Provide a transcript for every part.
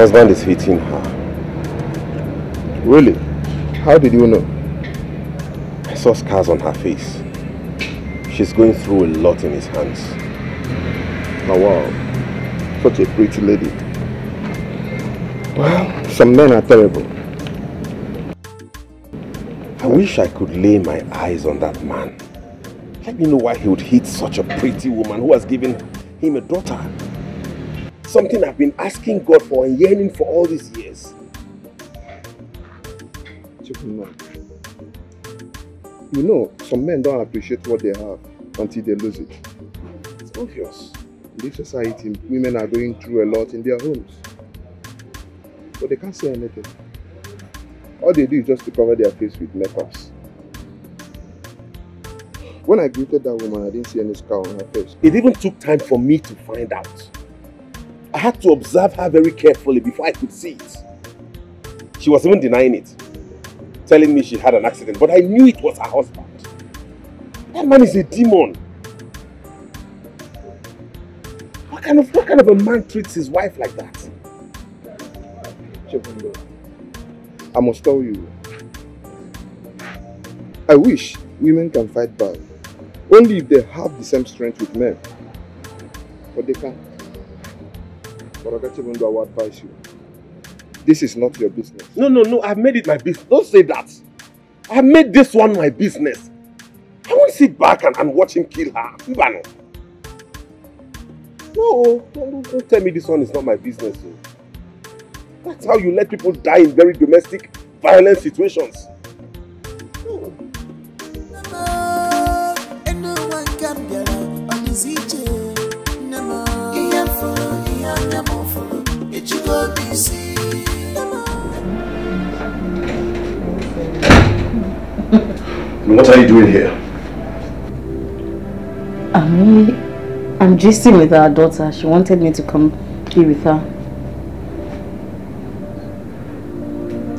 Husband is hitting her. Really? How did you know? I saw scars on her face. She's going through a lot in his hands. Oh wow. Such a pretty lady. Well, some men are terrible. I wish I could lay my eyes on that man. Let me know why he would hit such a pretty woman who has given him a daughter. Something I've been asking God for and yearning for all these years. You know, some men don't appreciate what they have until they lose it. It's obvious. In this society, women are going through a lot in their homes. But they can't say anything. All they do is just to cover their face with makeups. When I greeted that woman, I didn't see any scar on her face. It even took time for me to find out. I had to observe her very carefully before I could see it. She was even denying it, telling me she had an accident, but I knew it was her husband. That man is a demon. What kind of what kind of a man treats his wife like that? I must tell you, I wish women can fight back, only if they have the same strength with men. But they can't. But I will advise you. This is not your business. No, no, no, I've made it my business. Don't say that. I've made this one my business. I won't sit back and, and watch him kill her. Mbano. No, don't, don't tell me this one is not my business. oh. That's how you let people die in very domestic, violent situations. What are you doing here? I'm, I'm gisting with our daughter. She wanted me to come be with her.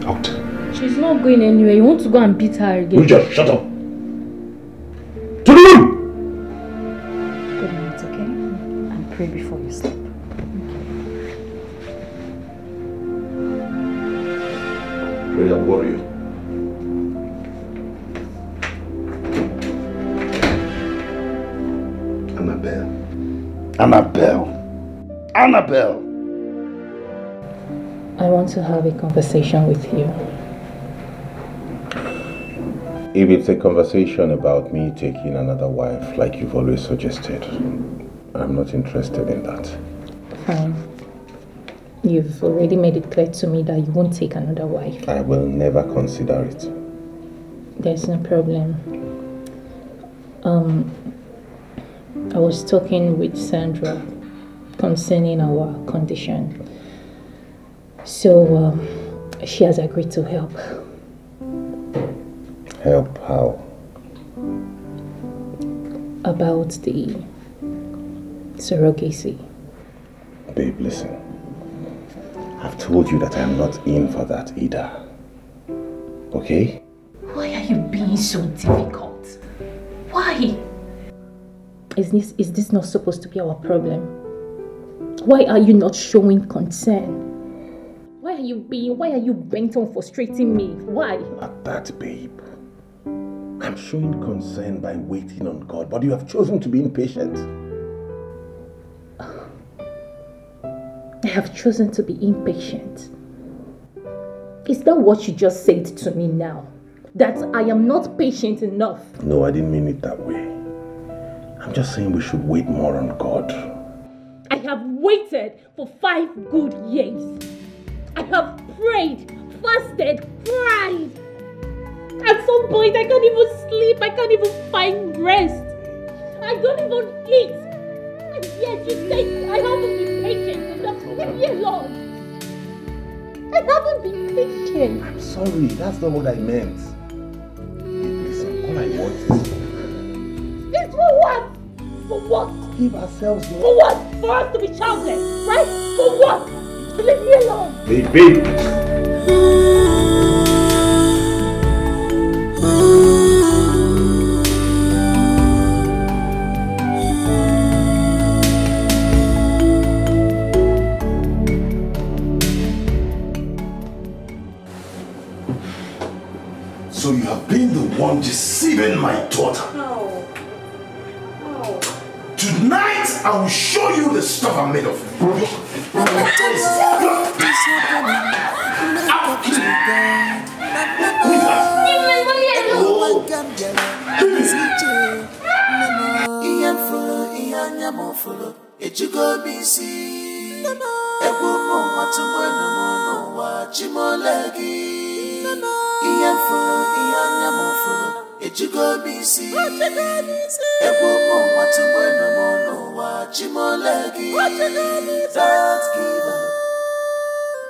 Out. She's not going anywhere. You want to go and beat her again? Richard, shut up. Conversation with you. If it's a conversation about me taking another wife, like you've always suggested, I'm not interested in that. Fine. You've already made it clear to me that you won't take another wife. I will never consider it. There's no problem. Um, I was talking with Sandra concerning our condition. So um, she has agreed to help. Help how? About the surrogacy. Babe, listen. I've told you that I'm not in for that either. Okay? Why are you being so difficult? Why? Is this is this not supposed to be our problem? Why are you not showing concern? Why are you being why are you bent on frustrating me? Why? Not that, babe. I'm showing concern by waiting on God, but you have chosen to be impatient. I have chosen to be impatient. Is that what you just said to me now? That I am not patient enough? No, I didn't mean it that way. I'm just saying we should wait more on God. I have waited for five good years. I have prayed, fasted, cried. At some point, I can't even sleep. I can't even find rest. I don't even eat. And yet you say I haven't been patient enough. Leave me alone. I haven't been patient. I'm sorry, that's not what I meant. Listen, all I want is This for what? For what? give ourselves For what? For us to be childless, right? For what? Leave me alone. Baby. So you have been the one deceiving my daughter. I will show you the stuff I'm made of. anya m fụrụ ihe ejugo m isi egwu ụmụ nwa tụgbenu m n'ụwa chimole gị don't give up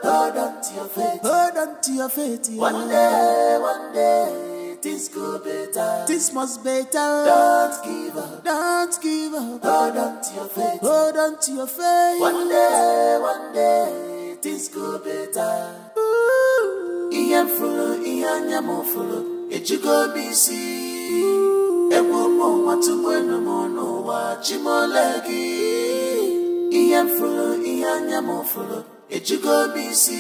hold on to your faith hold on to your faith one day one day things go better things must better don't give up don't give up hold on to your faith hold on to your faith one day one day things go better ihe m fụrụ ihe anya ejugo m isi egwu ụmụ nwa tụgbenu m n'ụwa chimole gị ihe m fụrụ ihe anya m fụrụ ejugo m isi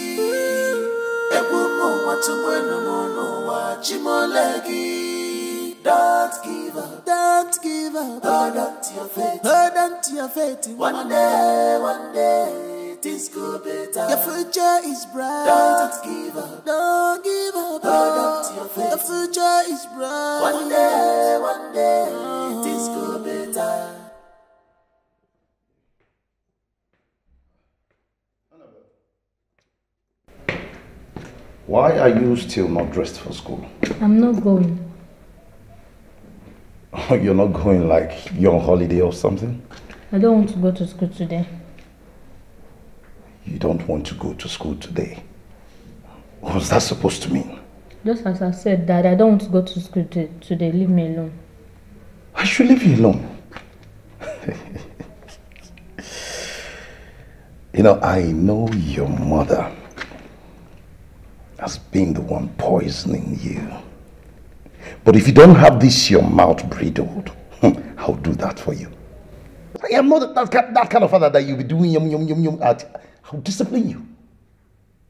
egwu ụmụ nwa tụgbenu m n'ụwa chimole gị don't give up. Don't give up. Hold on to your faith hold your faith one day one day things go better your future is bright. Don't give up. Don't give up. Hold on to your faith. Your future is bright. One day one day things go better Why are you still not dressed for school? I'm not going. You're not going like you're on holiday or something? I don't want to go to school today. You don't want to go to school today. What was that supposed to mean? Just as I said, Dad, I don't want to go to school today. Leave me alone. I should leave you alone. you know, I know your mother has been the one poisoning you. But if you don't have this your mouth bridled, I'll do that for you. I am not that, kind- that kind of father that you'll be doing yum yum yum yum at. I'll discipline you.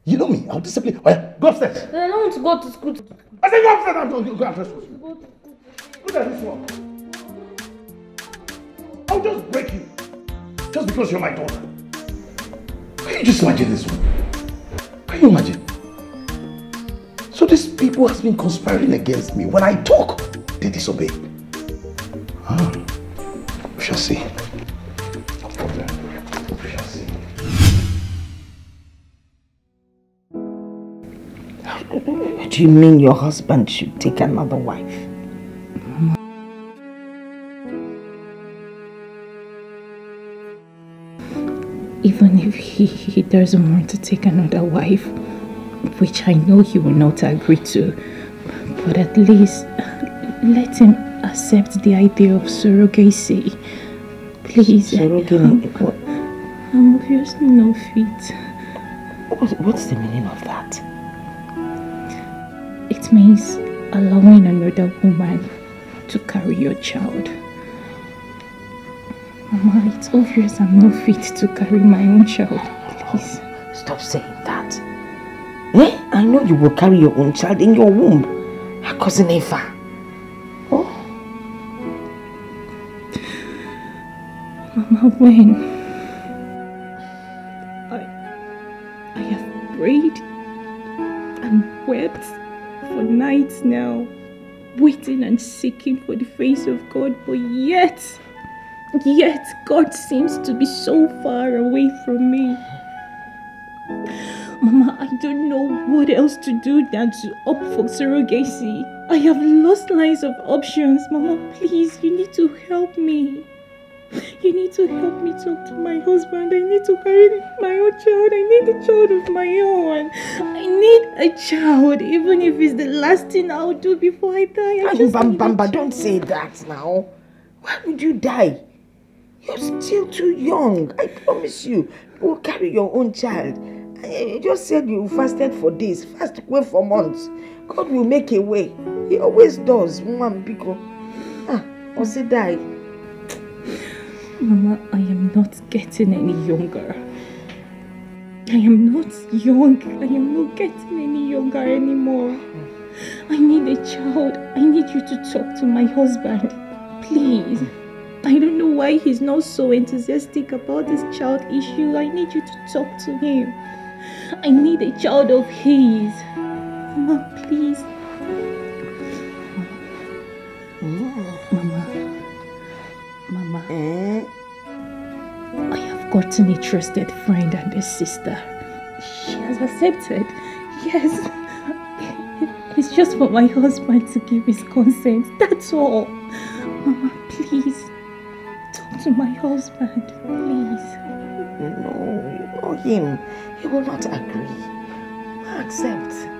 You know me, I'll discipline. Oh yeah, go upstairs. I don't want to go to school. to- I said go upstairs. I'm going to go upstairs. Look at this one. I'll just break you. Just because you're my daughter. Can you just imagine this one? Can you imagine? So these people has been conspiring against me. When I talk, they disobey. Ah, we shall see. Do you mean your husband should take another wife? Even if he, he doesn't want to take another wife, which I know he will not agree to, but at least let him accept the idea of surrogacy. Please. Surrogacy? What, I'm obviously no fit. what, what's the meaning of that? It means allowing another woman to carry your child. Mama, it's obvious I'm not fit to carry my own child. Please. Stop saying that. Eh? I know you will carry your own child in your womb. Her cousin Eva. Oh, Mama, when? I, I have prayed and wept for nights now, waiting and seeking for the face of God, but yet, yet God seems to be so far away from me. Mama, I don't know what else to do than to opt for surrogacy. I have lost lines of options. Mama, please, you need to help me. You need to help me talk to my husband. I need to carry my own child. I need a child of my own. I need a child, even if it's the last thing I'll do before I die. I just bam, need a bam, child. don't say that now. Why would you die? You're still too young. I promise you. You will carry your own child. I- You just said you fasted for days. Fast wait for months. God will make a way. He always does. Mom, Biko. Ah, Osi die. Mama, I am not getting any younger. I am not young. I am not getting any younger anymore. I need a child. I need you to talk to my husband. Please. I don't know why he's not so enthusiastic about this child issue. I need you to talk to him. I need a child of his. Mama, please. Mama. Mama. Eh? Have trusted friend and a sister. She has accepted. Yes. It's just for my husband to give his consent. That's all. Mama, please. Talk to my husband. Please. No, you know him. He will not agree. Accept.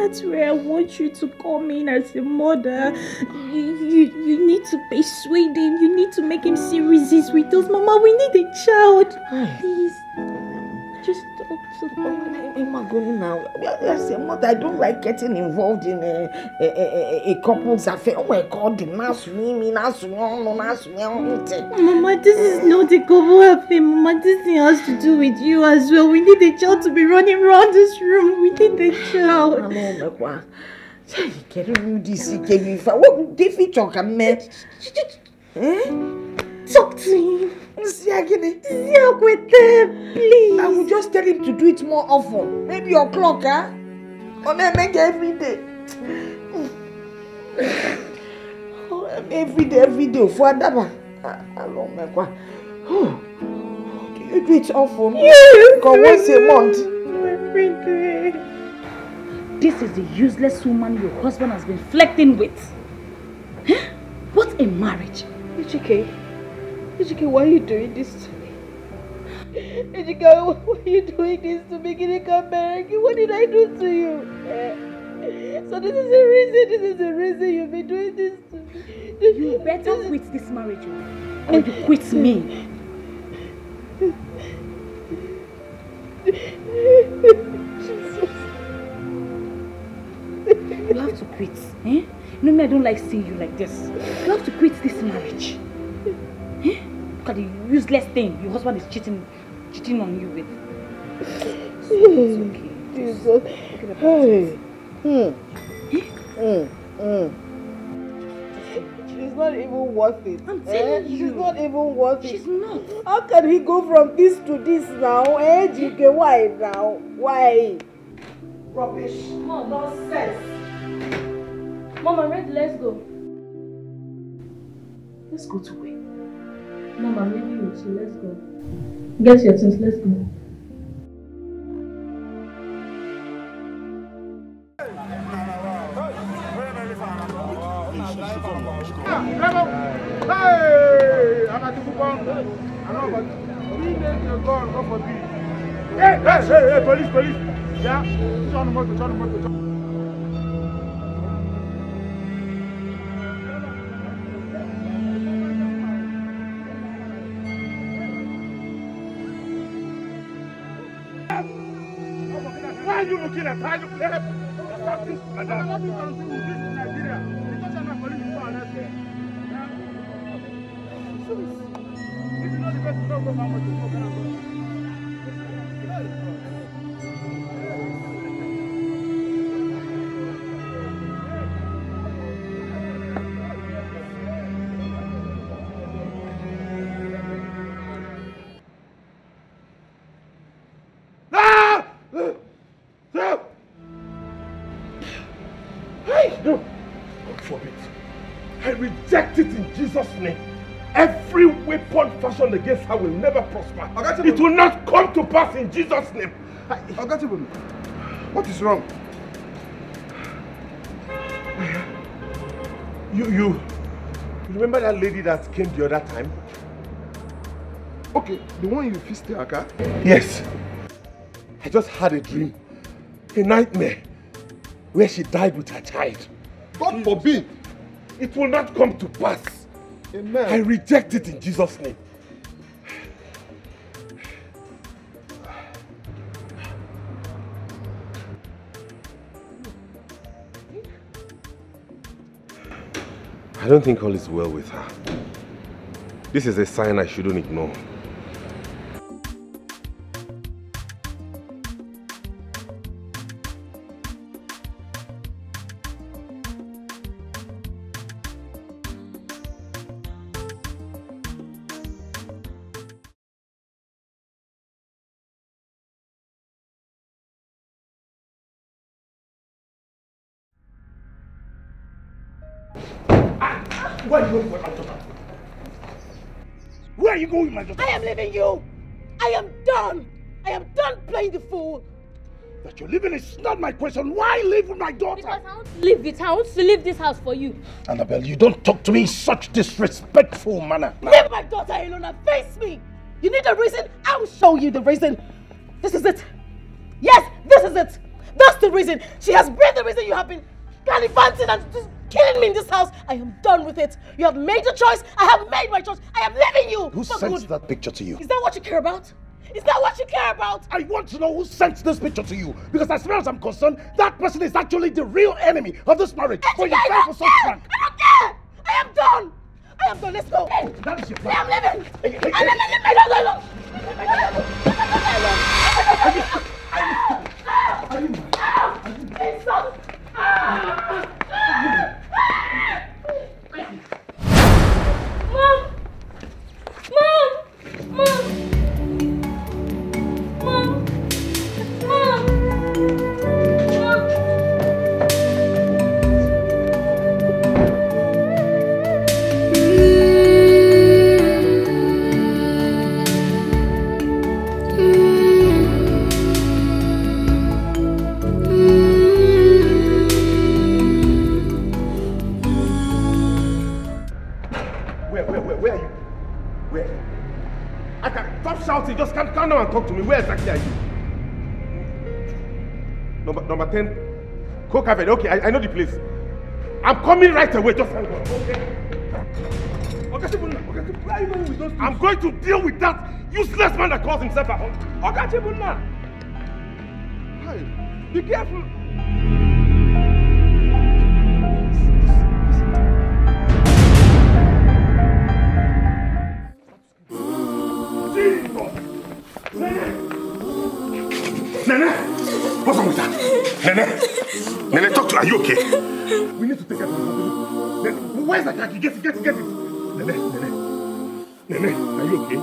Mama, Mama, that, that's where I want you to come in as a mother. You, you, you need to persuade him. You need to make him see reasons with us. Mama, we need a child. Please. To him. Imagine now, a mother, I don't like getting involved in a, a, a, a couple's affair. Oh my God, the nurse me, nurse no, nurse Mama, this is not a couple affair. Mama, this thing has to do with you as well. We need a child to be running around this room. We need a child. Mama, Mekwa. Say, can you do this? Can you find what David talk to him. Siagini. Siakwete, please. I will just tell him to do it more often. Maybe your clock, huh? On make every day. Oh, every day, every day. For Adaba. Hello, Mekwa. Do you do it often? Yes. Come once a month. Every day. This is the useless woman your husband has been flirting with. Huh? What a marriage. Ichike, Ejike, why are you doing this to me? Ejike, why are you doing this to me? Meraki, what did I do to you? So this is the reason, this is the reason you've been doing this to me. You better quit this marriage oh, or you quit me. You have to quit. Eh? No, me, I don't like seeing you like this. You have to quit this marriage. Eh? Look at the useless thing your husband is cheating, cheating on you with. So it's okay. Jesus. Hey. Hmm. Hmm. Hmm. She's not even worth it. I'm telling you. She's not even worth it. She's not. How can he go from this to this now? Eh, Jike, why now? Why? Rubbish. Mom, Nonsense. Mom, I'm ready. Let's go. Let's go to where? Mom, I'm leaving with you. Let's go. Get your things. Let's go. Hey, I'm at the football. I know, but three days ago, God forbid. Hey, hey, hey, hey, police, police. Yeah, turn the motor, turn the motor. turn- Why you looking at how you play? Stop this, madam. Nothing can do with this in Nigeria. Because you're not police, you can't arrest. This is not the best, you don't go for much, you go her will never prosper. It will not come to pass in Jesus' name. Ogatibumi, what is wrong? You, you, you remember that lady that came the other time? Okay, the one you feasted her car? Yes. I just had a dream, a nightmare, where she died with her child. God forbid! It will not come to pass. Amen. I reject it in Jesus' name. I don't think all is well with her. This is a sign I shouldn't ignore. You going with my daughter? I am leaving you. I am done. I am done playing the fool. That you're leaving is not my question. Why live with my daughter? Because I want to leave. I want to leave this house for you. Annabelle, you don't talk to me in such disrespectful manner. Leave my daughter alone and face me. You need a reason? I'll show you the reason. This is it. Yes, this is it. That's the reason. She has been the reason you have been gallivanting and just killing me in this house. I am done with it. You have made your choice. I have made my choice. I am leaving you. Who sent good. that picture to you? Is that what you care about? Is that what you care about? I want to know who sent this picture to you. Because as far as I'm concerned, that person is actually the real enemy of this marriage. For you I fell for don't such care. prank. I don't care. I am done. I am done. Let's go. That is your I am leaving. Hey, hey, I am hey. leaving. Leave my daughter alone. Leave my daughter alone. Leave my daughter alone. Mom! Mom! Mom! I can stop shouting. Just come, come down and talk to me. Where exactly are you? Number, number 10. Coke Avenue. Okay, I, I know the place. I'm coming right away. Just hang on. Okay. Okay. Okay, with those I'm going to deal with that useless man that calls himself a hunter. Okay, Chibunna. Hi. Be careful. What's wrong with that? Nene! Nene, talk to Are you okay? We need to take her to the hospital. Nene, where's the khaki? Get it, get it, get it. Nene, Nene. Nene, are you okay?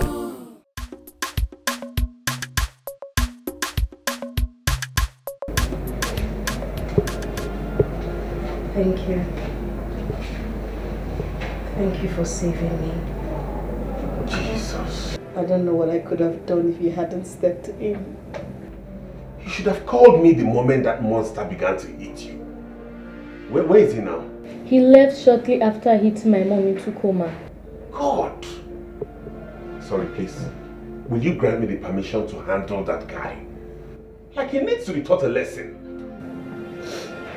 Thank you. Thank you for saving me. Jesus. I don't know what I could have done if you hadn't stepped in. You should have called me the moment that monster began to eat you. Where, where is he now? He left shortly after I hit my mom into coma. God! Sorry, please. Will you grant me the permission to handle that guy? Like he needs to be taught a lesson.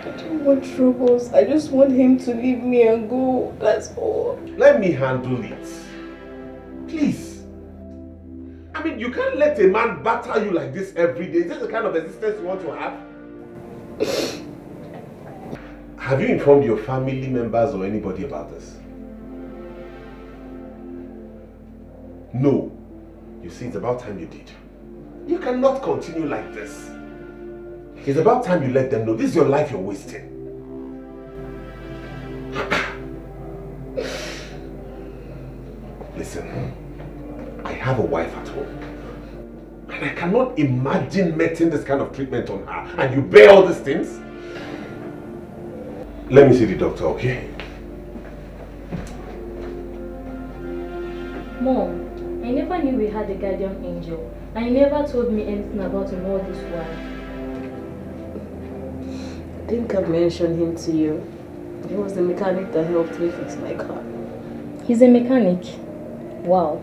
I don't want troubles. I just want him to leave me and go. That's all. Let me handle it. Please. I mean, you can't let a man batter you like this every day. Is this the kind of existence you want to have? have you informed your family members or anybody about this? No. You see, it's about time you did. You cannot continue like this. It's about time you let them know this is your life you're wasting. Listen, I have a wife at home. And I cannot imagine meting this kind of treatment on her. And you bear all these things? Let me see the doctor, okay? Mom, I never knew we had a guardian angel. And you never told me anything about him all this while. I think I've mentioned him to you. He was the mechanic that helped me fix my car. He's a mechanic. Wow.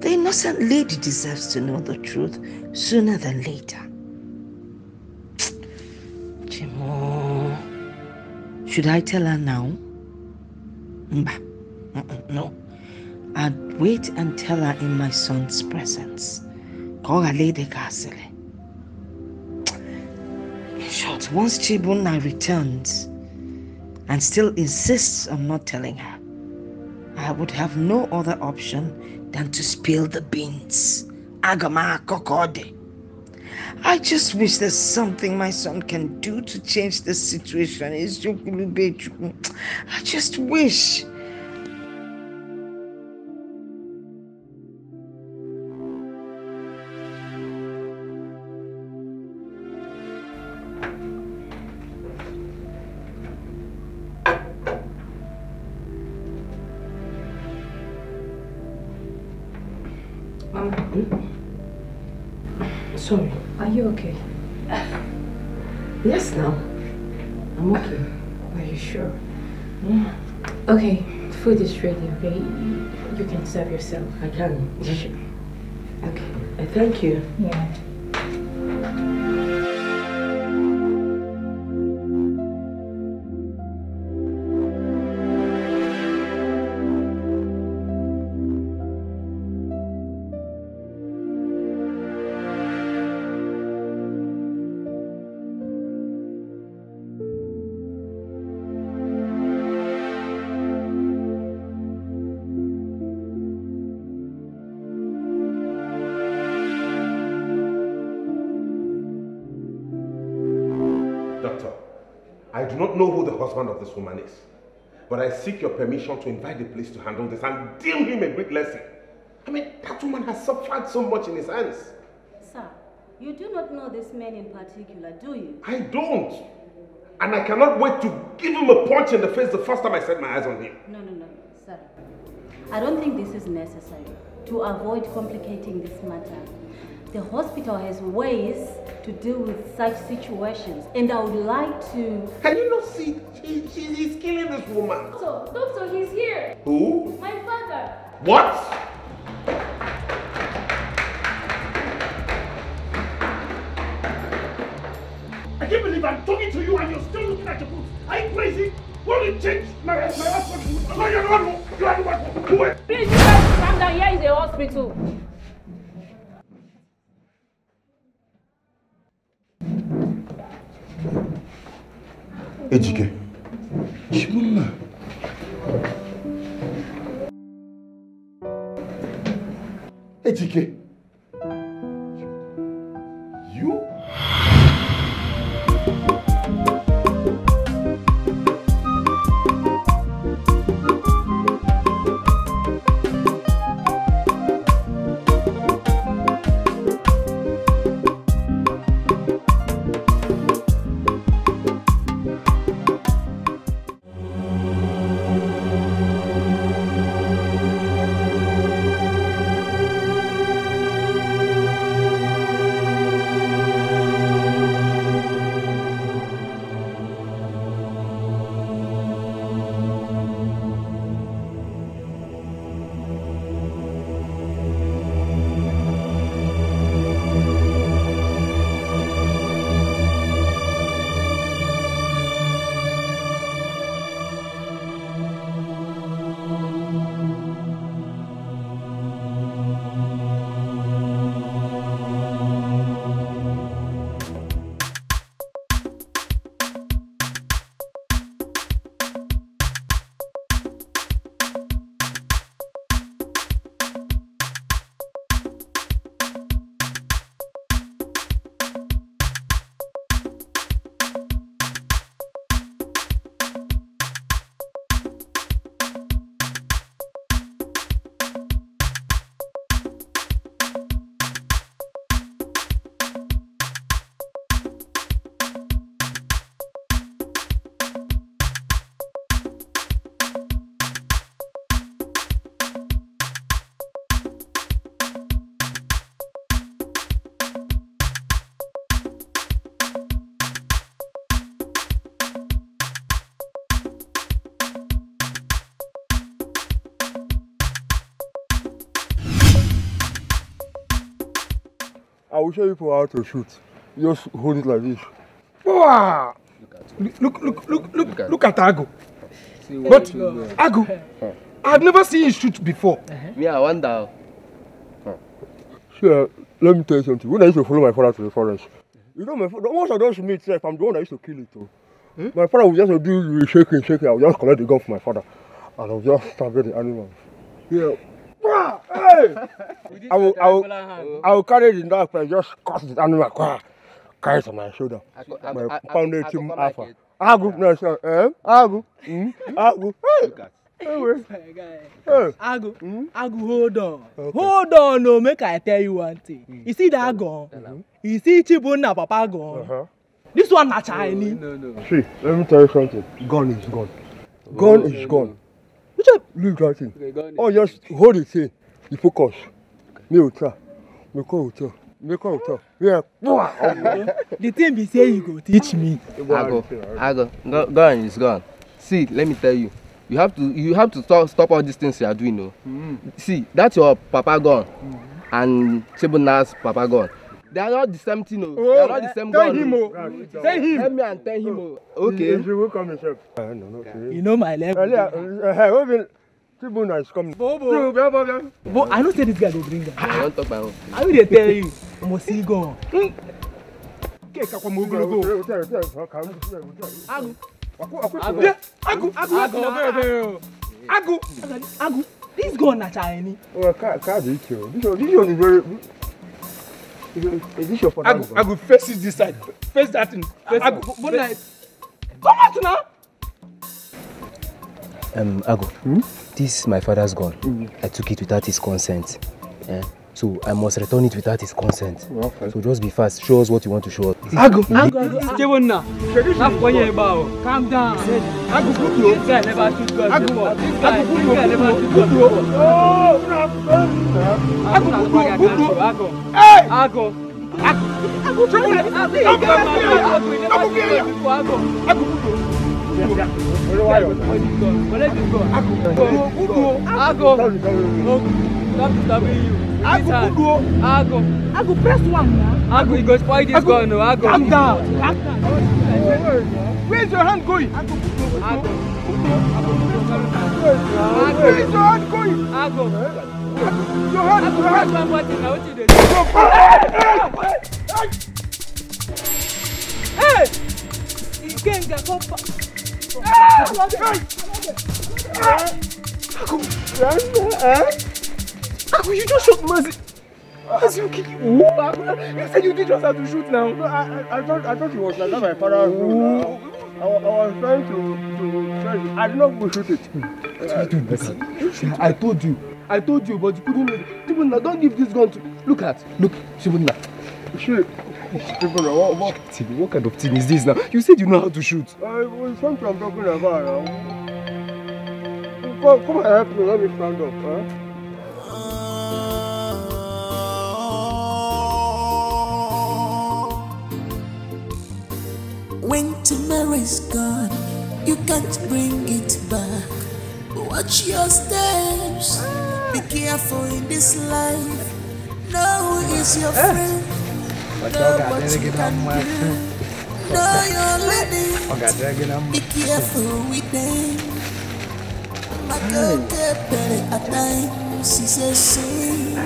the innocent lady deserves to know the truth sooner than later. Chimo, should I tell her now? No. I'd wait and tell her in my son's presence. In short, once Chibunna returns and still insists on not telling her, I would have no other option than to spill the beans. Agama kokode. I just wish there's something my son can do to change the situation. I just wish. Food is ready, okay? You, you can serve yourself. I can. Okay. I thank you. Yeah. Husband of this woman is, but I seek your permission to invite the police to handle this and deal him a great lesson. I mean, that woman has suffered so much in his hands. Sir, you do not know this man in particular, do you? I don't. And I cannot wait to give him a punch in the face the first time I set my eyes on him. No, no, no, sir. I don't think this is necessary to avoid complicating this matter. The hospital has ways to deal with such situations, and I would like to. Can you not see? He, he, he's killing this woman. Doctor, doctor, he's here. Who? My father. What? I can't believe I'm talking to you and you're still looking at your books. Are you crazy? Why don't you change my, my husband? No, you're the one who, you're the one do it. Please, you guys calm down. Here is a hospital. Ejike. Chibunna. Ejike. You? Will show you how to shoot. Just hold it like this. Wow! Look, look, look, look, look, look at Ago. But Ago, I've never seen you shoot before. Me, I wonder. Uh, let me tell you something. When I used to follow my father to the forest, you know, my father, I don't meet self, I'm the one that used to kill it. Too. My father would just do shaking, shaking. I would just collect the gun from my father. and I'll just starve the animals. Yeah. I will, I will, I will carry the knife and just cut the animal. Carry it on my shoulder. I- My I- pounded team alpha. Agu, no, sir. Eh? Agu. Mm? Agu. Hey! Anyway. Hey. Agu, Agu, hold on. Hold on, no, make I tell you one thing. You see that gun? You see Chibunna Papa gun? Uh-huh. This one na Chinese. See, let me tell you something. Gun is gone. Gun is gone. Which one? Leave that thing. Oh, just hold it here. You focus. Me will try. Me call will try. Me call will try. Yeah. The thing be say you go teach me. Ago, Ago, go, gone is gone. See, let me tell you, you have to you have to stop stop all these things you are doing. No, see, that's your papa gone, and Chibuna's papa gone. They are not the same thing. No, they are not the same tell him, no. oh. Tell him. Help me and tell him. Oh. Okay. He will come himself. Uh, no, no, see. You know my level. Earlier, uh, wait a minute. Tribuna is coming. Bobo. Bobo. But I know say this guy dey bring am. I don't talk my own. I will dey tell you. Omo see gun. Cake akwa mo ogologo. Agu. Agu. Yeah, Agu. Agu. Agu. Agu. Agu. This gun na is here. This one, this one is very. Is this your father? I go, I go face this side. Face that thing. Face I go, but like, come out now. Um, Ago, this my father's gun. I took it without his consent. Eh? So I must return it without his consent. Okay. So just be fast. Show us what you want to show us. Agu. Agu. Agu. Chibunna. Na kwenye bao. Calm down. Agu kudu. This guy never shoot gun before. This guy, this guy never shoot gun before. Oh, Agu kudu. Kudu. Agu. Hey. Agu. Agu. Agu. Chibunna. Agu. Agu. Agu. Agu. Agu. Agu. Agu kudu. Collect this gun. Agu. Kudu. Agu. Stop disturbing you. Agu kudu. Agu. Agu press one now. Agu, you go spoil this gun, no. Agu. Calm down. Calm down. Where's your hand going? Agu. Agu. Where's your hand going? Agu. Your hand. Agu, press one button now. What you doing? Hey! Ikenga kopa. Agu, you just shot Mercy. Mercy, you kill you. You said you did just have to shoot now. No, I, I, I thought I thought it was like that my father was I, wa- I was trying to to try to- I did not go shoot it. I told you. I told you, but you couldn't. Chibunna, don't give this gun to. Look at. Look, Chibunna. Shit. Tribuna, what, what? What kind of thing is this now? You said you know how to shoot. Uh, it was something I'm talking about now. Come, come and help me. Let me stand up. Huh? When tomorrow's gone, you can't bring it back. Watch your steps. Be careful in this life. Know who is your friend. Know what you can do. Know your limit. Be careful with them. My girl get better at times. She says, sing.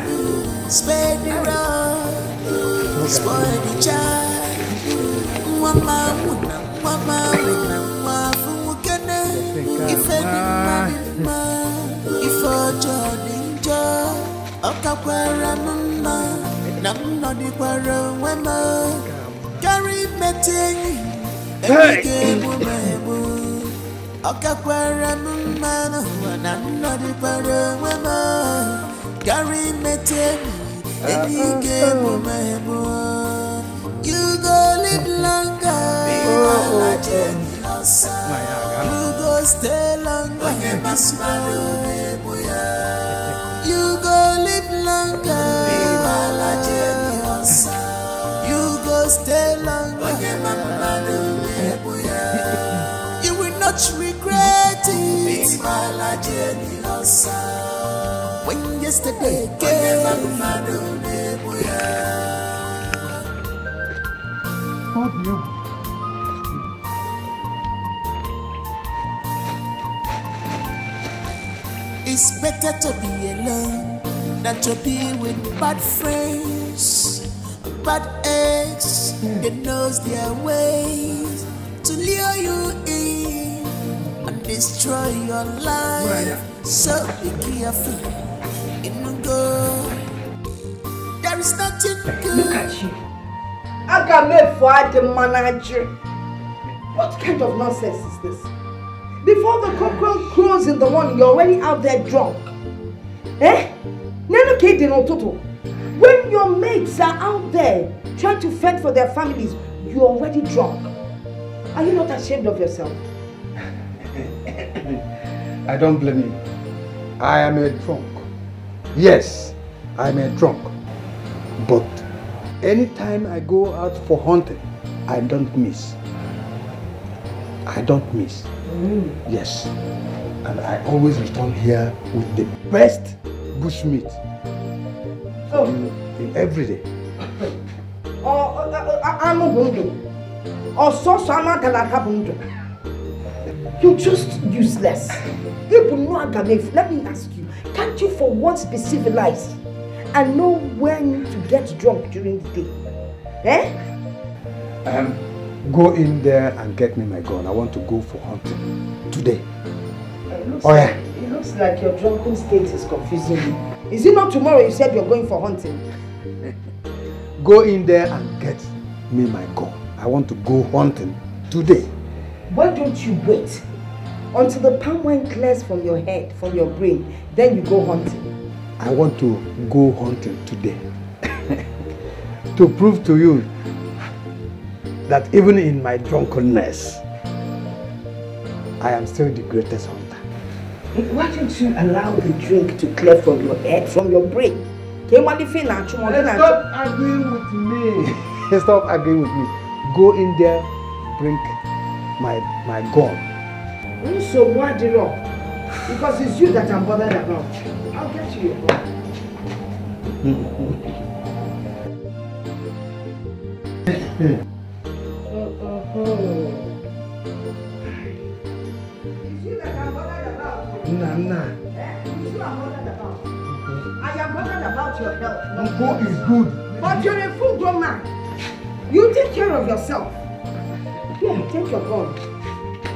Spare the road. Spoil the child. Mama, muna, mama, muna, mafumukene. Ife ni mma ni mma. Ife ọjọọ dị njọ. Ọ kakwara m mma. Na m nọdịkwara onwe m. Karị mmetụ enyi. Enyi ga-egbu m egbu. Ọ kakwara m mma n'ụwa na m nọdịkwara onwe m. Karị mmetụ enyi. Enyi ga-egbu m egbu. You go live longer. You go stay longer. You go live longer. You go stay longer. You will not regret it. When yesterday came. It's better to be alone than to be with bad friends, bad eggs. They knows their ways to lure you in, and destroy your life. So be careful. In go. There is nothing good. Look at you. Aga me for the manager. What kind of nonsense is this? Before the cockerel crows in the morning, you're already out there drunk. Eh? Nenu kid in Ototo. When your mates are out there trying to fend for their families, you're already drunk. Are you not ashamed of yourself? I don't blame you. I am a drunk. Yes, I am a drunk. But anytime I go out for hunting, I don't miss. I don't miss. Mm. Yes. And I always return here with the best bushmeat. Oh. In, in every day. anụ bụ ndụ ọsọsọ anụ akara aka bụ ndụ you just useless let me ask you can't you for once be civilized and know when to get drunk during the day eh? Um, go in there and get me my gun. I want to go for hunting today. Looks, Oh, yeah. like, it looks like your drunken state is confusing me. Is it not tomorrow you said you're going for hunting? Go in there and get me my gun. I want to go hunting today. Why don't you wait until the palm wine clears from your head, from your brain, then you go hunting? I want to go hunting today. to prove to you that even in my drunkenness, I am still the greatest hunter. Why don't you allow the drink to clear from your head, from your brain? Stop arguing with me. Stop arguing with me. Go in there, bring my my gun. So what the wrong? Because it's you that I'm bothered about. I'm bothered about. I am bothered about your health. Uncle is good. But you're a full grown man. You take care of yourself. Yeah, take your gun.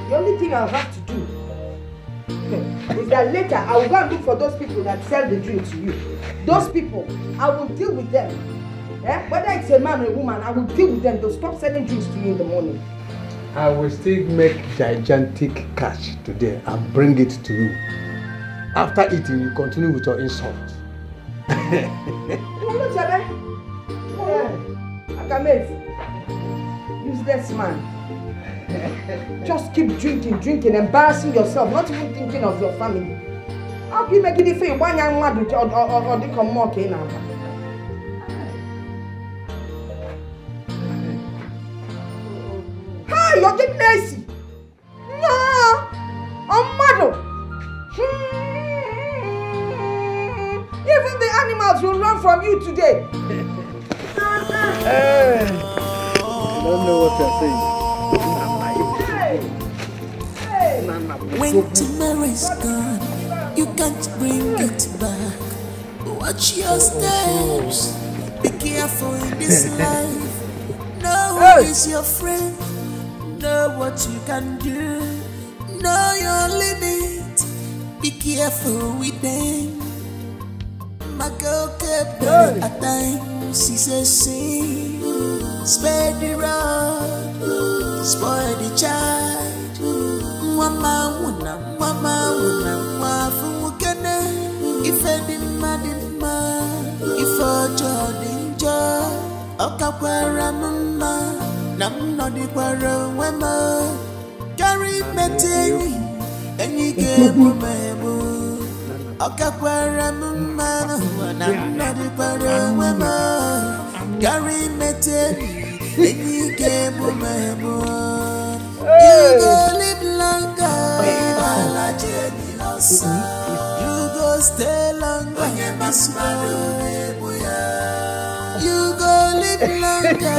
The only thing I'll have to is that later I will go and look for those people that sell the drink to you. Those people, I will deal with them. Eh? Whether it's a man or a woman, I will deal with them. They'll stop selling drinks to you in the morning. I will still make gigantic cash today and bring it to you. After eating, you continue with your insult. Mama Chebe. Yeah. Akamefu. Useless man. Just keep drinking, drinking, embarrassing yourself, not even thinking of your family. How can you make it feel one young man or or they come more okay now? Hi, you're getting lazy. No, I'm mad. Even the animals will run from you today. Hey! I don't know what you're saying. When tomorrow's gone, you can't bring it back. Watch your steps. Be careful in this life. Know who is your friend. Know what you can do. Know your limit. Be careful with them. My girl kept her at times. She says, see, spare the rod, spoil the child. Mama wuna, mama wuna, mwafu mukene. Ife di mma di mma, ife ọjọọ dị njọ. Ọ kakwara m mma, na m nọdịkwara onwe m. Karị imete enyi, enyi ga-egbu m egbu. Ọ kakwara m mma na m nọdịkwara onwe m. Karị imete enyi, enyi ga-egbu m egbu. You go stay longer. You go live longer.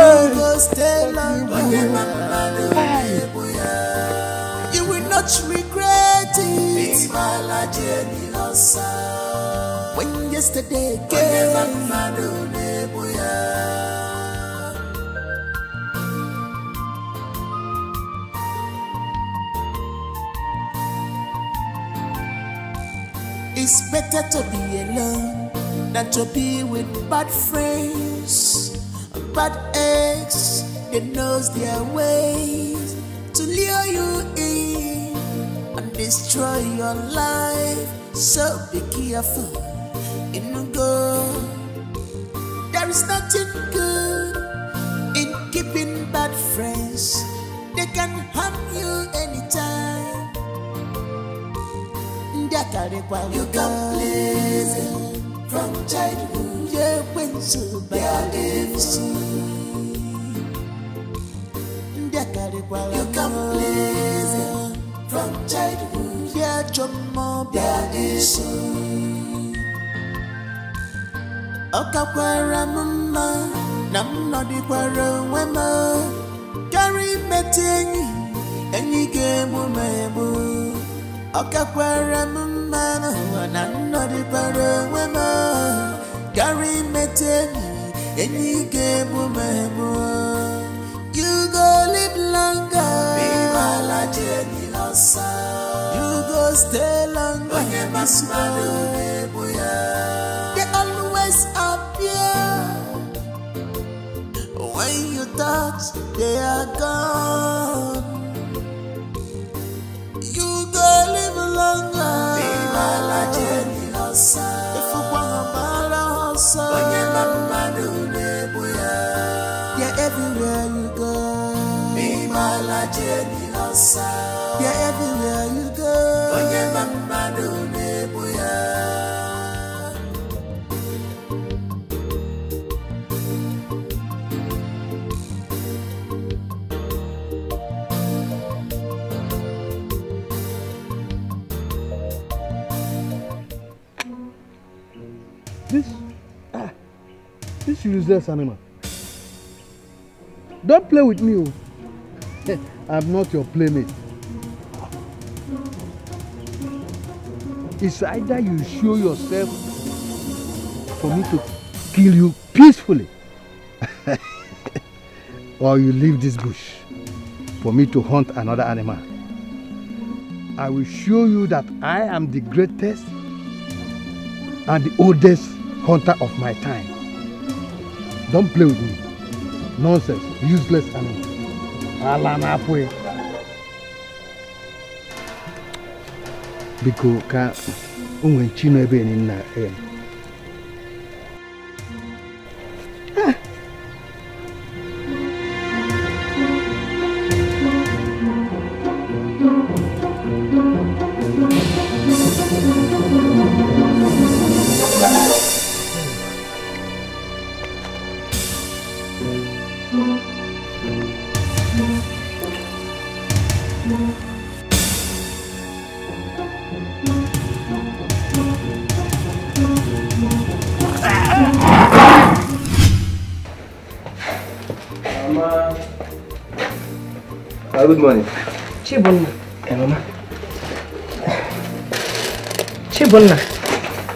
You go stay longer. You will not regret it. When yesterday came. It's better to be alone than to be with bad friends. Bad eggs, they knows their ways to lure you in and destroy your life. So be careful in the go. There is nothing good in keeping bad friends. They can harm you anytime. You can please them from childhood. Yeah, when so bad You can please them from childhood. Yeah, chomo bad Ọ kakwara m mma na m nọdịkwara onwe m karịa imete enyi enyi ga-egbu m egbu ọ kakwara m mma n'ụwa na m nọdịkwara onwe m karịa imete enyi enyi ga-egbu m egbu you go live longer. Ịmala ji enyi ọsa you go stay longer. Onye masị mmadụ na-egbu ya. They always appear. When you thought they are gone. When you mama do nebuya. Yeah, everywhere you go. Viva la Jenny Hossa. Yeah, everywhere this useless animal. Don't play with me, oh. I'm not your playmate. It's either you show yourself for me to kill you peacefully, or you leave this bush for me to hunt another animal. I will show you that I am the greatest and the oldest hunter of my time. Don't play with me. Nonsense. Useless animal. Ala na-apụ ya. Biko ka o nwere chi nọ ebe enyi nna ya. Morning. Chibunna. Hey, Mama. Chibunna,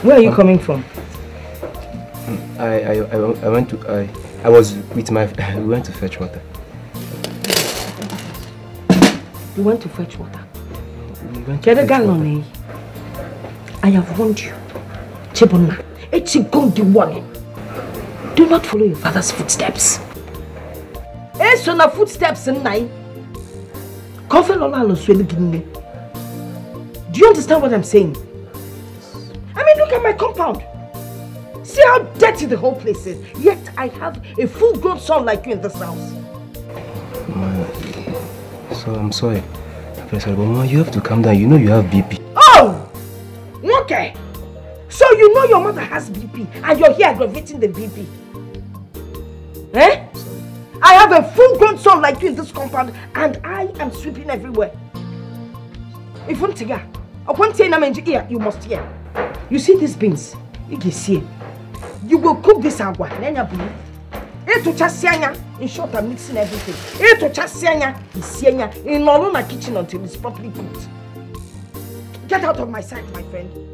where are you coming from? I, I, I, I went to, I, I was with my, we went to fetch water. You went to fetch water. We went to fetch water. I have warned you. Chibunna, Echigong the warning. Do not follow your father's footsteps. Eso na footsteps nna yi. Do you understand what I'm saying? I mean, look at my compound. See how dirty the whole place is. Yet I have a full-grown son like you in this house. Mama, so I'm sorry. Sorry, but you have to calm down. You know you have BP. Oh! Okay. So you know your mother has BP and you're here aggravating the BP. I have a full-grown son like you in this compound and I am sweeping everywhere. If you want upon in here, you must hear. You see these beans? You can see. You will cook this agua. Nenya bulu. Eto chasianya. In short, I'm mixing everything. Eto chasianya. Isianya. In all my kitchen until it's properly cooked. Get out of my sight, my friend.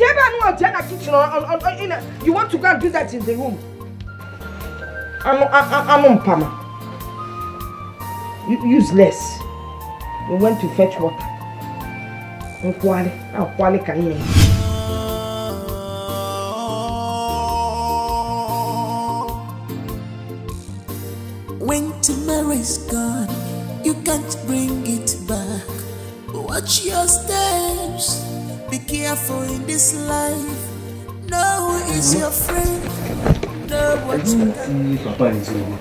See, I know in the kitchen. On, on, on, in a, you want to go and do that in the room? I'm, I'm, I'm on Pama. Useless. He went to fetch water. Nkwali, akwali ka nne. Be careful in this life. No one is your friend. No I what you don't can see Papa in his room.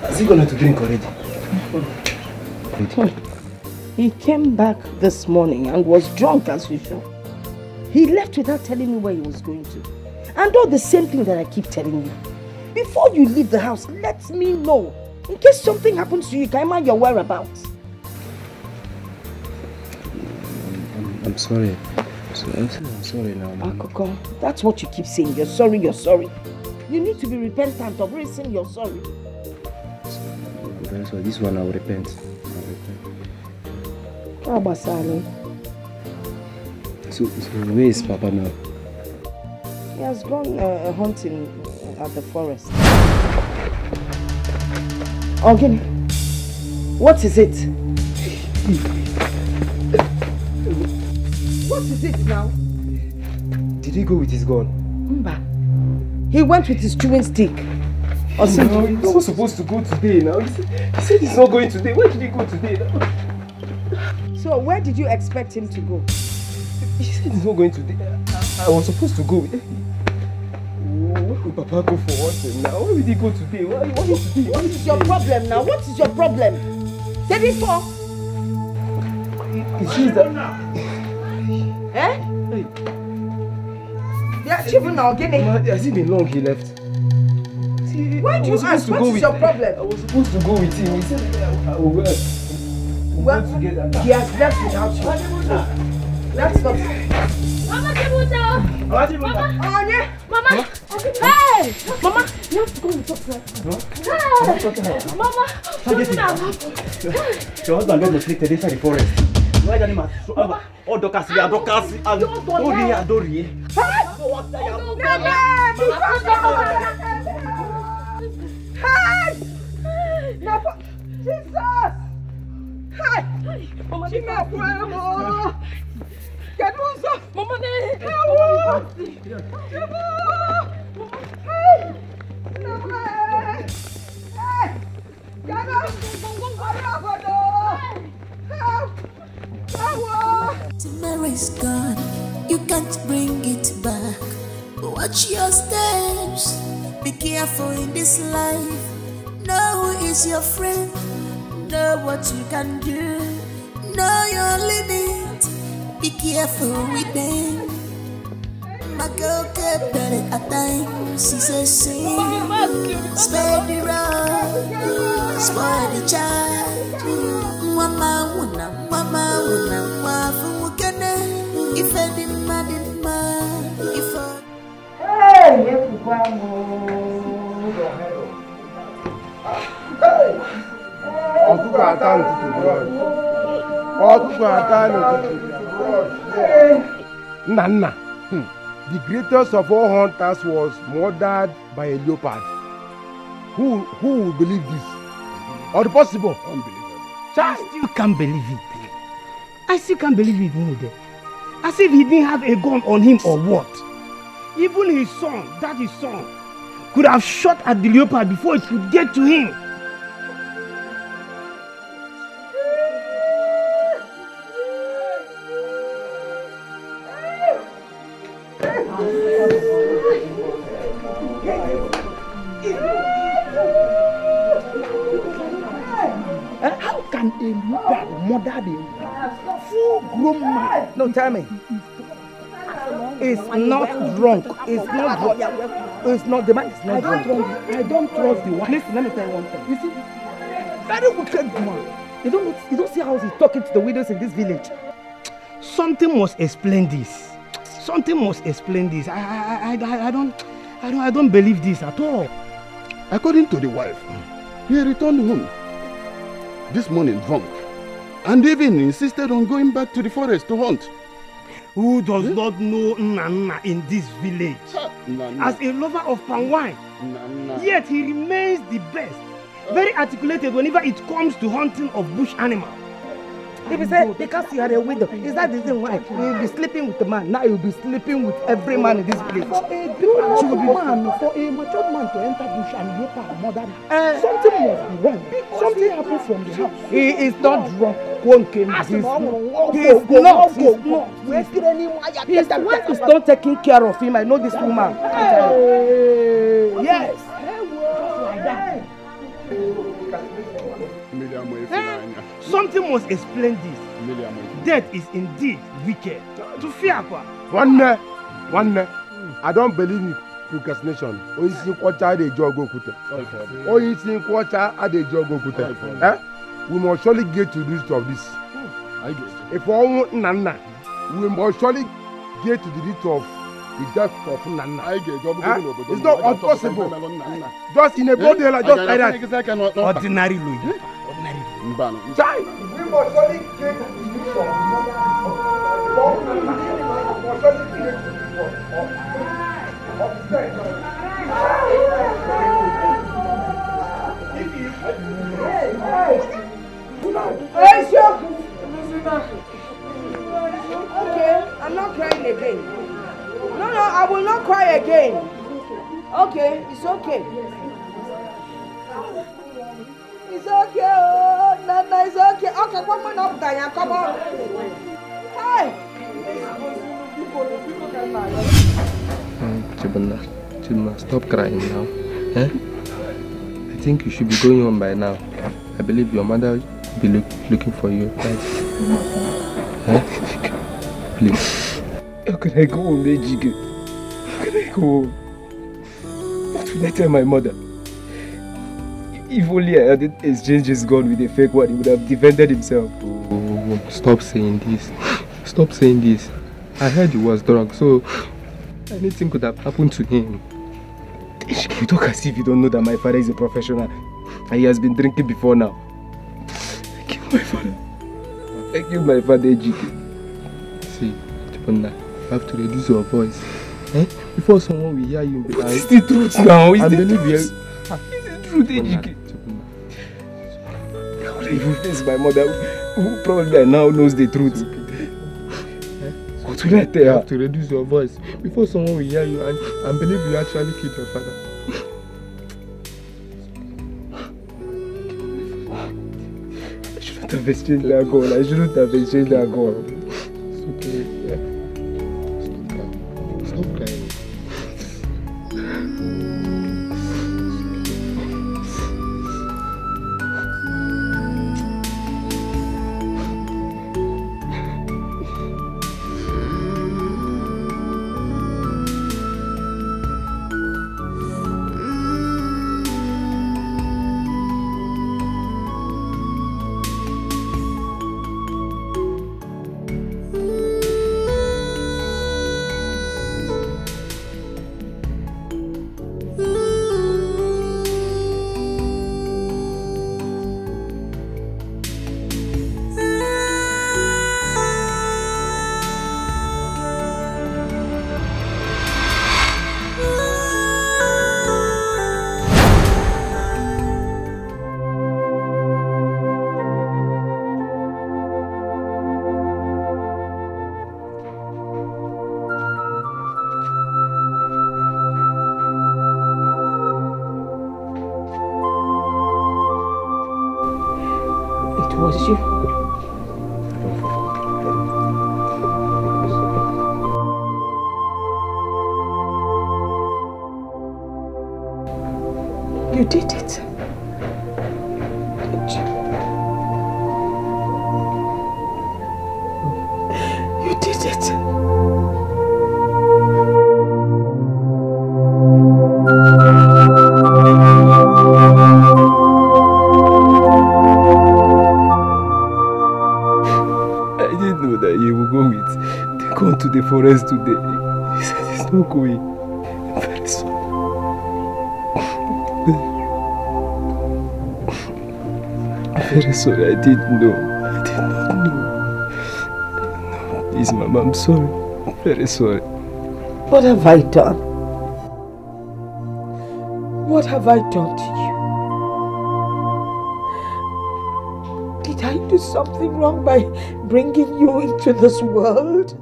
Has he gone to drink already? He came back this morning and was drunk as usual. He left without telling me where he was going to. And all the same thing that I keep telling you. Before you leave the house, let me know. In case something happens to you, can I mind your whereabouts? I'm, I'm sorry. I'm sorry, I'm sorry, now. Mama. Akoko, that's what you keep saying. You're sorry, you're sorry. You need to be repentant of reason you're sorry. Why this one I'll repent. I'll repent. How about Sally? So, so where is Papa now? He has gone uh, hunting at the forest. Ogini, what is it? What is it now? Did he go with his gun? Mba. He went with his chewing stick. Or No, something. he was supposed to go today now. He said, he said he's not going today. Where did he go today now? So where did you expect him to go? He said he's not going today. I, I was supposed to go with him. Where will Papa go for what thing now? Where will he go today? Why, why today? What is your problem now? What is your problem? Say before. It seems that... Eh? They are children now, Ogini. Has it been long he left? Why do you ask? to What go is with- your problem? I was supposed to go with him. He said I will go. Well, he has left without you. That's not. Mama Chibuta! Mama! Oh, yeah. Mama! Hey! Mama! You have to go and talk to her. Hey! Mama! Your husband got afflicted inside the forest. Why don't you Oh, Dorcas, yeah, Dorcas, and Dori, yeah, Dori. Hey! Nafa! Jesus! Hey! Mama, Chimafwemo! Keduso! Mama, ne! Ewo! Ewo! Hey! Nafa! Hey! Gada! Aragodo! Help! Tomorrow's gone, you can't bring it back. Watch your steps, be careful in this life. Know who is your friend, know what you can do, know your limit, be careful with them. My girl kept better at times, she's a sin. Spare the road, spoil the child. Ọkụkọ ata n'ụtụtụ Ọkụkọ ata n'ụtụtụ Nna nna, hmm, the greatest of all hunters was murdered by a leopard. Who who will believe this? Or possible? Unbelievable. I still can't believe it. I still can't believe it, Mude. As if he didn't have a gun on him or what. Even his son, that his son, could have shot at the leopard before it could get to him. How can a leopard murder the full grown man? No, tell me. It's not drunk. It's not drunk. It's not the man is not I don't drunk. trust- I don't trust the wife. Listen, let me tell you one thing. You see, very wicked woman. You don't you don't see how he's talking to the widows in this village. Something must explain this. Something must explain this. I I, I, I, I don't I don't I don't believe this at all. According to the wife, he returned home this morning drunk and even insisted on going back to the forest to hunt. Who does not know Nana in this village? Nana. As a lover of palm wine. Nana. Yet he remains the best. Very articulated whenever it comes to hunting of bush animals. If you say because you are a widow, is that the reason why you will be sleeping with a man? Now you will be sleeping with every man in this place. For a grown man, for a matured man to enter bush and rape her mother, something must be wrong. Something happened from the house. He is not drunk. One came. He's He's not. He's not. His wife is not taking care of him. I know this woman. Yes. Something must explain this. Death is indeed wicked. To fear kwa. nwanne nwanne i don't believe in procrastination. Onye isi nkwọcha adịghị eji ọgụ okwute onye isi nkwọcha adịghị eji ọgụ okwute Eh? we must surely get to the root of this. If ọnwụ nna nna we must surely get to the root of the death of nna nna Eh? it's not impossible. just in a bold day like just like that. Ordinary lawyer. Chai! we must surely get to the root of the mother of ọnwụ nna nna we must surely get to the root of of the death Hey, Shoku. Okay, I'm not crying again. No, no, I will not cry again. Okay, it's okay. It's okay, oh, Nana, it's okay. Okay, come on up, Diane, come on. Hi. Um, Chibunna, Chibunna, stop crying now. Eh? I think you should be going home by now. I believe your mother will be look, looking for you. Right? Eh? Please. How can I go home, Ejike? How can I go home? What will I tell my mother? If only I hadn't exchanged his gun with a fake one, he would have defended himself. Oh, stop saying this. Stop saying this. I heard he was drunk, so anything could have happened to him. You talk as if you don't know that my father is a professional and he has been drinking before now. I killed my father. I killed my father, Ejike. See, Chibunna, you have to reduce your voice. Eh? Before someone will hear you behind. It's the truth now, it's I the truth. you. It's the truth, Ejike. Even face my mother, who probably now knows the truth. What will I tell You her? have to reduce your voice before someone will hear you and, and believe you actually killed your father. I shouldn't have exchanged that gun. I shouldn't have exchanged that gun. Going. I'm very sorry. I'm very sorry. I didn't know. I did not know. Please, Mama, I'm sorry. Very sorry. What have I done? What have I done to you? Did I do something wrong by bringing you into this world?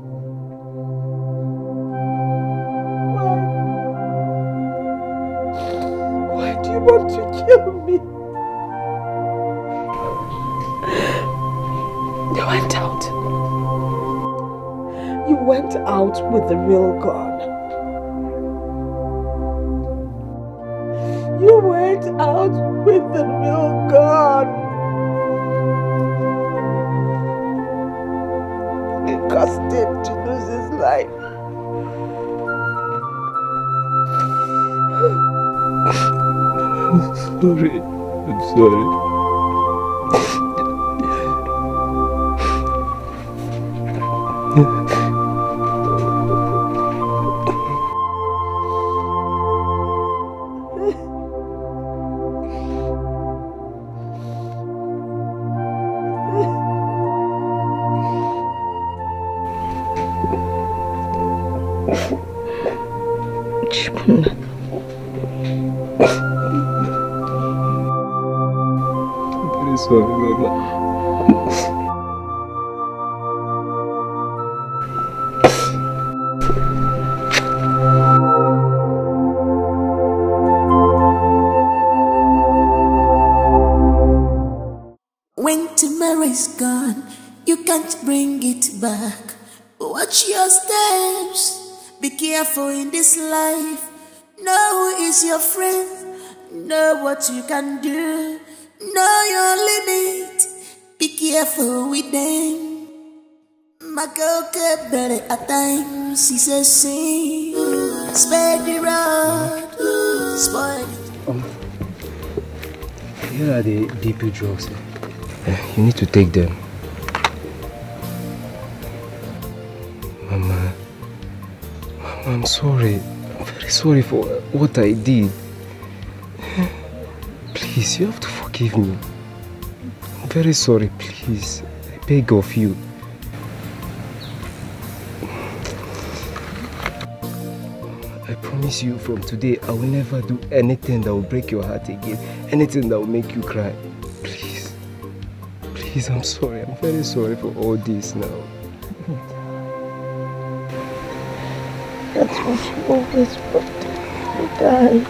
Out with the real gun. Steps. Be careful in this life. Know who is your friend. Know what you can do. Know your limit. Be careful with them. My girl get better at times. She says, sing. Spare the road. Spoil it. Um, here are the BP drugs. You need to take them. I'm sorry. I'm very sorry for what I did. Please, you have to forgive me. I'm very sorry, please. I beg of you. I promise you from today, I will never do anything that will break your heart again. Anything that will make you cry. Please. Please, I'm sorry. I'm very sorry for all this now. That's what you always wanted. You die.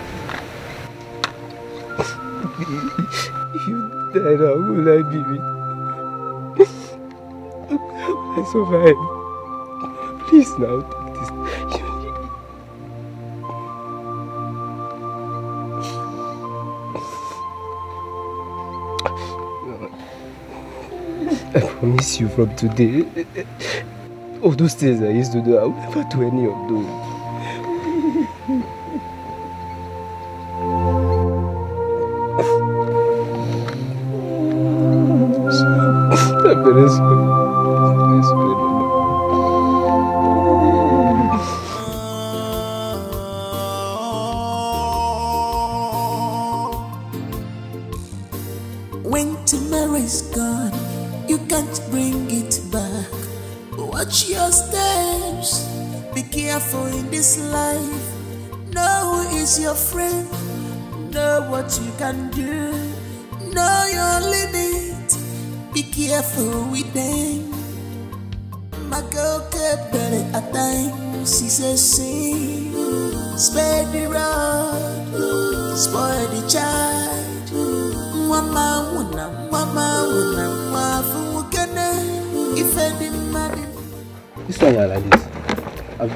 You die now, who will I be with? How I survive? Please now, take this. I promise you from today, all those things I used to do, I will never do any of those. I'm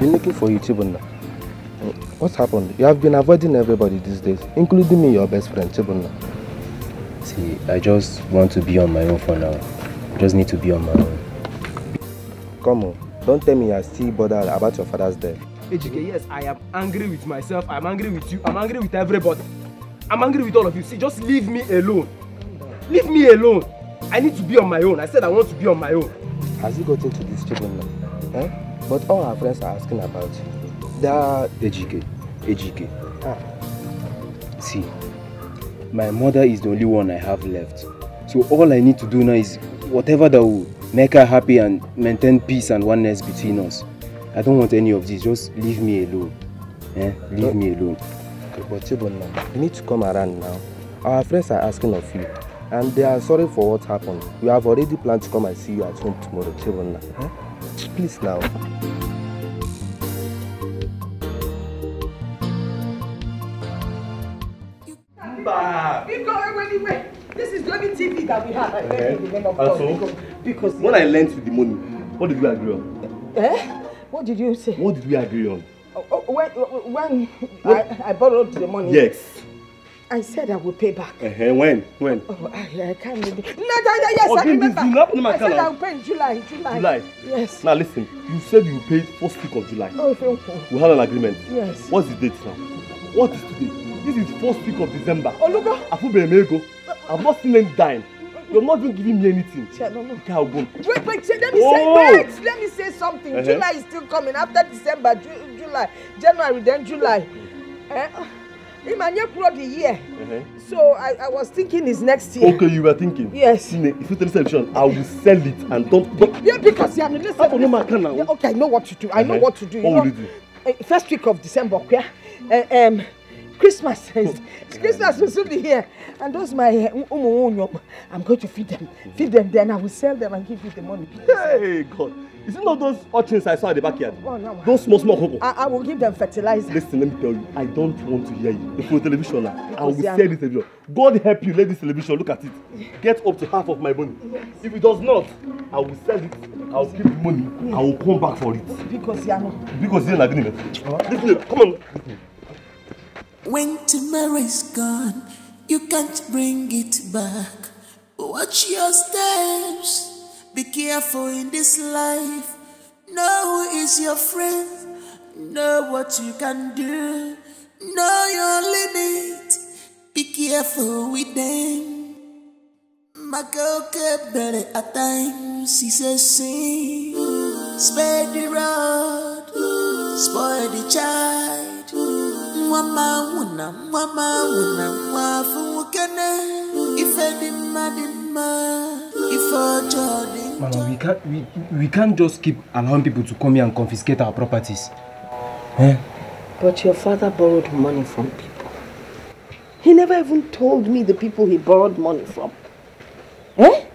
been looking for you, Chibunna. What's happened? You have been avoiding everybody these days, including me, your best friend, Chibunna. See, I just want to be on my own for now. I just need to be on my own. Come on, don't tell me you are still bothered about your father's death. Ejike, yes, I am angry with myself. I'm angry with you. I'm angry with everybody. I'm angry with all of you. See, just leave me alone. Leave me alone. I need to be on my own. I said I want to be on my own. Has he got into this Chibunna? Eh? But all our friends are asking about are... Ejike, Ejike. See, my mother is the only one I have left. So all I need to do now is whatever that will make her happy and maintain peace and oneness between us. I don't want any of this. Just leave me alone. Eh? Leave Don't- me alone. Okay, but Chibunna, you need to come around now. Our friends are asking of you. And they are sorry for what happened. We have already planned to come and see you at home tomorrow, Chibunna. Huh? Please now. Because wait, wait, wait. This is the only TV that we have. I of God, so, because, because when I lent you the money, what did we agree on? eh? What did you say? What did we agree on? Oh, When, when I, I borrowed the money, Yes. I said I would pay back. Uh-huh. When? When? Oh, I, I can't remember. No, no, no, yes, Oh, I this- this remember. is not in my I said. I would pay in July, July. July. Yes. Now listen, you said you paid first week of July. Oh, thank you. We have an agreement. Yes. What's the date now? What is today? This is first week of December. Olugo. Afubemego. I've not seen them dime. You're not even giving me anything. No, go. Wait, wait, let me Oh. say, wait, let me say something. Uh-huh. July is still coming. After December, Ju- July, January, then July. Eh? Imanye Kuro the year. Uh-huh. So I, I was thinking it's next year. Okay, you were thinking. Yes. If you tell television, I will sell it and don't. don't Yeah, because yeah, listen. How no man can now? Yeah, okay, I know what to do. I know Uh-huh. what to do. What you will know, you uh, First week of December, okay? Uh, um, Christmas. Christmas will soon be here. And those my uh, umu unyom, I'm going to feed them. Feed them, then I will sell them and give you the money. Hey, God. Is it not those urchins I saw at the backyard? Oh, no. Those small, small cocoa. I, I will give them fertilizer. Listen, let me tell you, I don't want to hear you. If you're television now, I will sell this television. God help you, let this television look at it. Get up to half of my money. If it does not, I will sell it. I will keep the money. I will come back for it. Because yeah, no. Because it's an agreement. Listen, come on. When tomorrow's gone, you can't bring it back. Watch your steps. Be careful in this life. Know who is your friend. Know what you can do. Know your limit. Be careful with them. Makoke better at times. He says, sing. Spare the rod. Spoil the child. Wuna, mwafu wukene. Ife di mma. Ife ọjọọ dị Mama, we can't, we, we can't just keep allowing people to come here and confiscate our properties. Eh? But your father borrowed money from people. He never even told me the people he borrowed money from. Eh?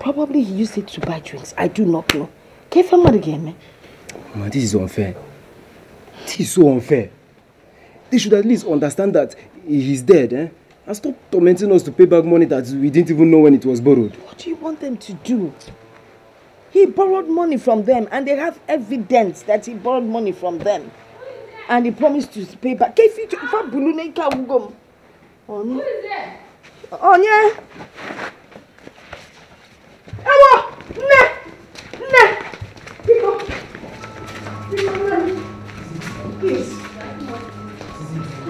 Probably he used it to buy drinks. I do not know. Kefa Marigeme. Mama, this is unfair. This is so unfair. They should at least understand that he's dead, eh? And stop tormenting us to pay back money that we didn't even know when it was borrowed. What do you want them to do? He borrowed money from them and they have evidence that he borrowed money from them. And he promised to pay back. Who is there? Onye.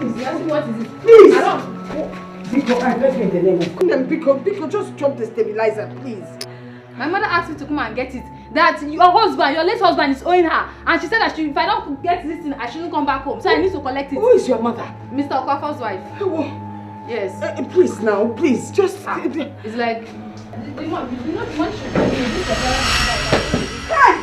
Please. Please, ask me what is it? Please! I don't... Biko, I you in the name of. Biko, Biko, just drop the stabilizer, please. My mother asked me to come and get it. That your husband, your late husband is owing her. And she said that she, if I don't get this thing, I shouldn't come back home. So I need to collect it. Who is your mother? Mr. Okwafo's wife. Yes. Uh, please now, please, just... It's like... The, the, mom- you know the one she Hey,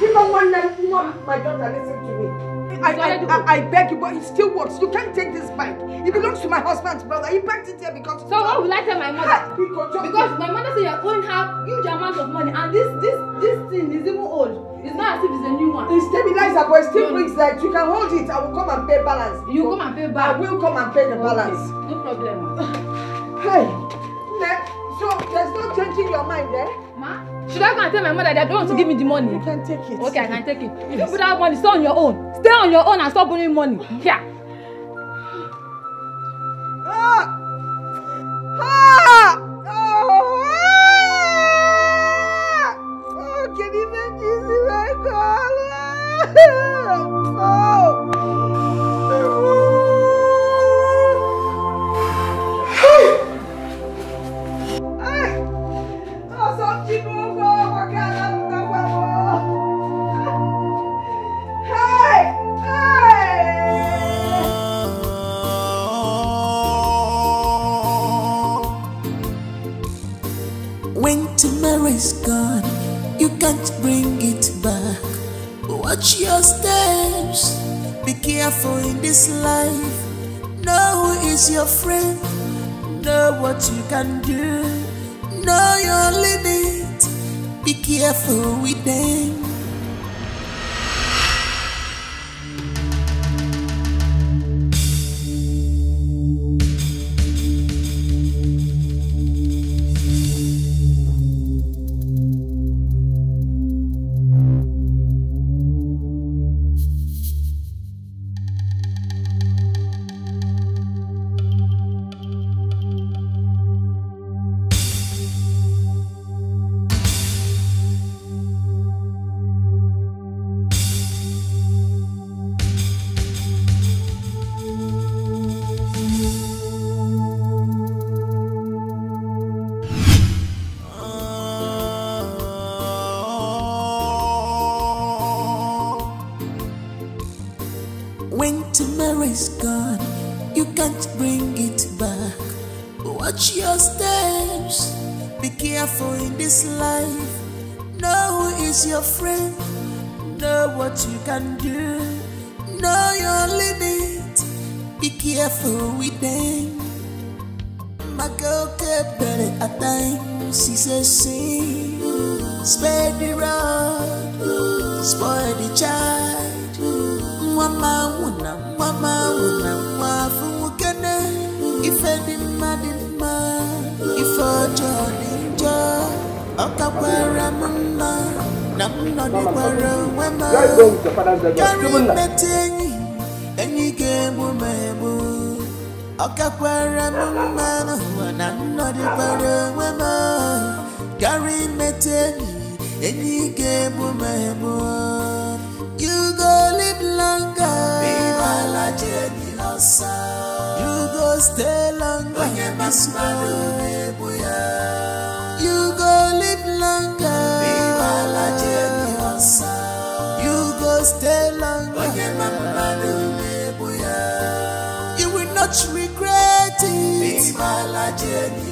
my daughter, listen to me. I, I, I, beg you, but it still works. You can't take this bike. It belongs to my husband's brother. He packed it here because... So what will I tell my mother? Because my mother said you're owing her huge amount of money and this this this thing is even old. It's not as if it's a new one. The stabilizer, but it still brings light. You can hold it. I will come and pay balance. You come and pay back. I will come and pay the balance. No problem. Hey, so there's no changing your mind, eh? Ma? Should I go and tell my mother that they don't want to give me the money? You can take it. Okay, I can take it. If you put that money, stay on your own. Stay on your own and stop borrowing money. Here. Ah! Ah!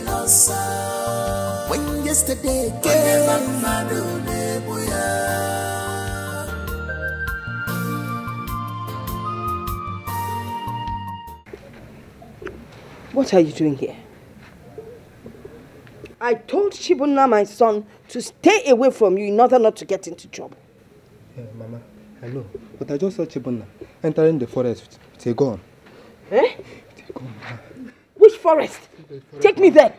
Losa. When yesterday came. What are you doing here? I told Chibuna, my son, to stay away from you in order not to get into trouble. Yeah, Mama, I know. But I just saw Chibuna entering the forest with a gun. Eh? Which forest? Take me there.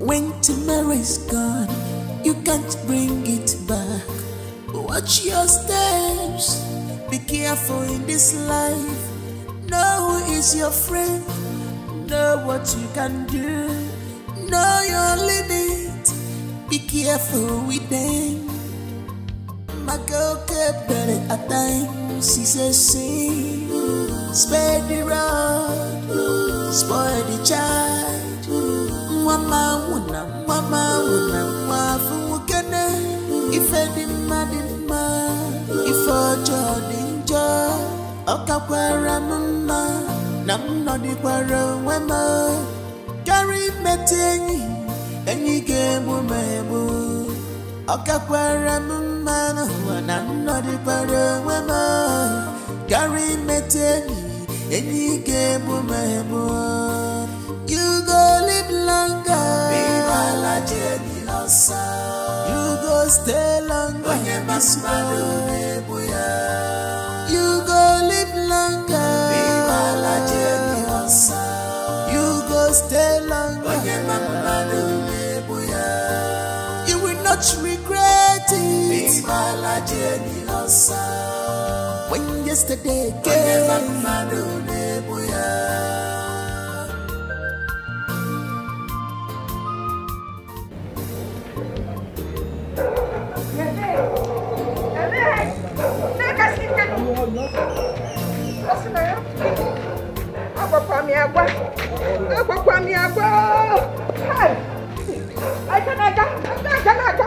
When tomorrow's gone, you can't bring it back. Watch your steps. Be careful in this life. Know who is your friend. Know what you can do. Know your limit. Be careful with them. My girl kept better at times. She says, see, spare the rod, spoil the child. Mama wuna, mama wuna, wafu mukene. Ife di mma di mma, ife ọjọọ dị njọ. Ọ kakwara m mma, na m nọdịkwara onwe m. Karị mmetụ enyi, enyi ga-egbu m egbu. Ọ kakwara m mma n'ụwa na m onwe m. Karị mmetụ enyi, enyi ga-egbu m egbu. You go live longer. Bimala Jenny Losa. You go stay longer. Onye masmadu nebuya. You go live longer. Bimala Jenny Losa. You go stay longer. Onye mamadu nebuya. You will not regret When yesterday came. Onye mamadu nebuya. Agwakwa m ya agwa. Agwakwa m ya agwa. Hai! Aga na aga. Aga na aga.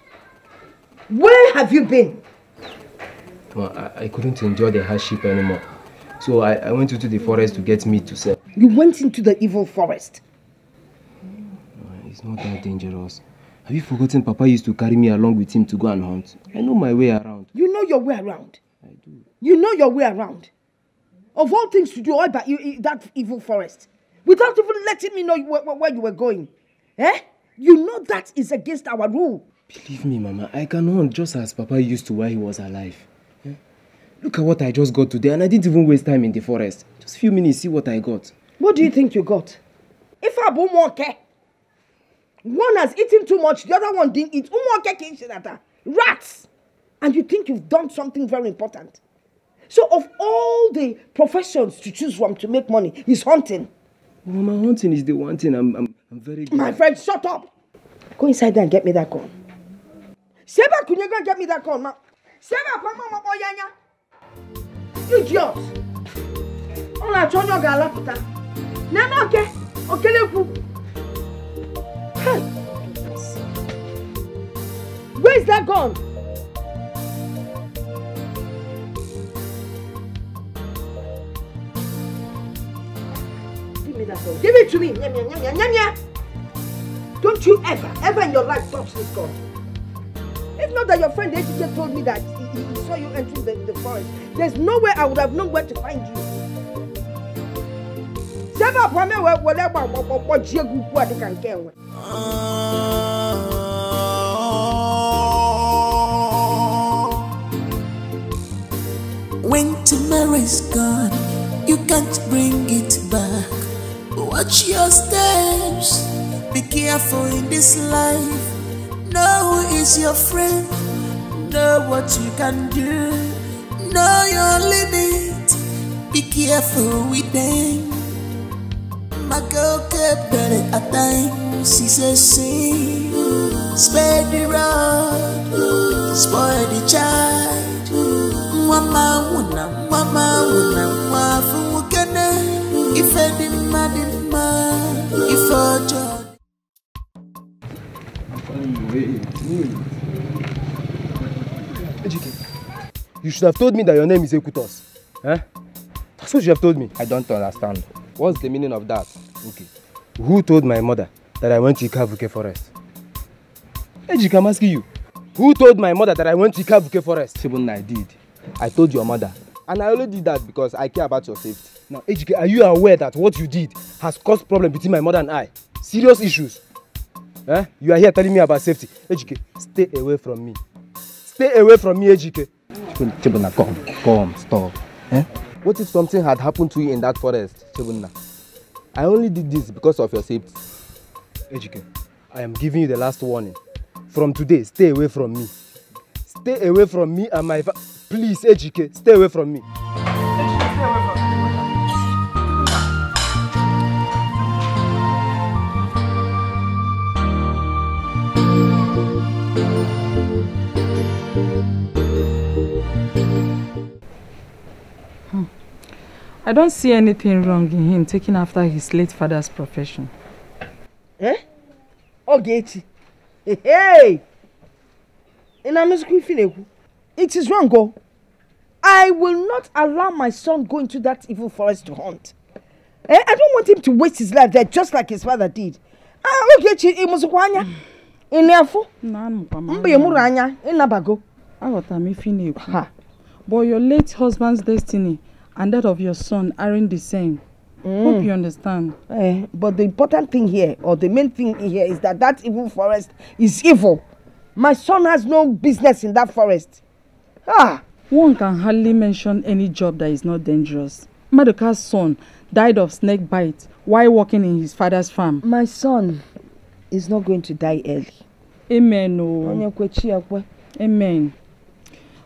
Where have you been? Mama I, I couldn't endure the hardship anymore. So I, I went into the forest to get meat to sell. You went into the evil forest. It's not that dangerous. Have you forgotten Papa used to carry me along with him to go and hunt? I know my way around. You know your way around. I do. You know your way around. Of all things to do, all you, you- that evil forest, without even letting me know where, where you were going. Eh? You know that is against our rule. Believe me, Mama, I can hunt just as Papa used to while he was alive. Eh? Look at what I just got today, and I didn't even waste time in the forest. Just a few minutes, see what I got. What do you think you got? If Abu Moke, one has eaten too much, the other one didn't eat. Umoke Kinshinata. Rats! And you think you've done something very important. So, of all the professions to choose from to make money, is hunting. Mama, hunting is the one thing I'm, I'm, I'm very good My friend, shut up! Go inside there and get me that gun. Seba, could you go get me that gun, ma? Seba, come on, oyanya. Idiot! Ọ na-achọ onye ọ ga-alapụta. Nene oke, okelekwu. Hey! Where's that gun? Give me that gun. Give it to me. Don't you ever, ever in your life touch this gun. If not that your friend ATJ told me that he, he- saw you entering the, the forest, there's no way I would have known where to find you. Jiegu ku adi kan ke nwe. When tomorrow's gone, you can't bring it back. Watch your steps, be careful in this life. Know who is your friend, know what you can do, know your limit, be careful with them. My girl kept better at times, she says, see, spare the rod, spoil the child. Mama wuna, mama wuna, mwafu mukene, ife di mma di mma, ife ọjọọ. You should have told me that your name is Ekutos. Eh? That's what you have told me. I don't understand. What's the meaning of that? Okay. Who told my mother that I went to Ikavuke forest? Ejike, I'm asking you. Who told my mother that I went to Ikavuke forest? Shibun, I did. I told your mother. And I only did that because I care about your safety. Now, Ejike, are you aware that what you did has caused problem between my mother and I? Serious issues. Eh? You are here telling me about safety. Ejike, stay away from me. Stay away from me, Ejike. Chibun- Chibunna, come, come, stop. Eh? What if something had happened to you in that forest, Chibunna? I only did this because of your safety. Ejike, I am giving you the last warning. From today, stay away from me. Stay away from me and my Please, Ejike, stay away from me. I don't see anything wrong in him taking after his late father's profession. Eh? Ogechi. Hey, hey! It is wrong, go. I will not allow my son go into that evil forest to hunt. Eh? I don't want him to waste his life there just like his father did. Ah, Ogechi, ị mụzikwa anya? Ị na-afụ? Mba ị mụrụ anya, ị nabago. Aghọtara m ife ị na-ekwu. But your late husband's destiny and that of your son aren't the same. Hope you understand. Eh, but the important thing here, or the main thing here, is that that evil forest is evil. My son has no business in that forest. Ah! One can hardly mention any job that is not dangerous. Maduka's son died of snake bite while working in his father's farm. My son is not going to die early. Amen. Oh. Amen.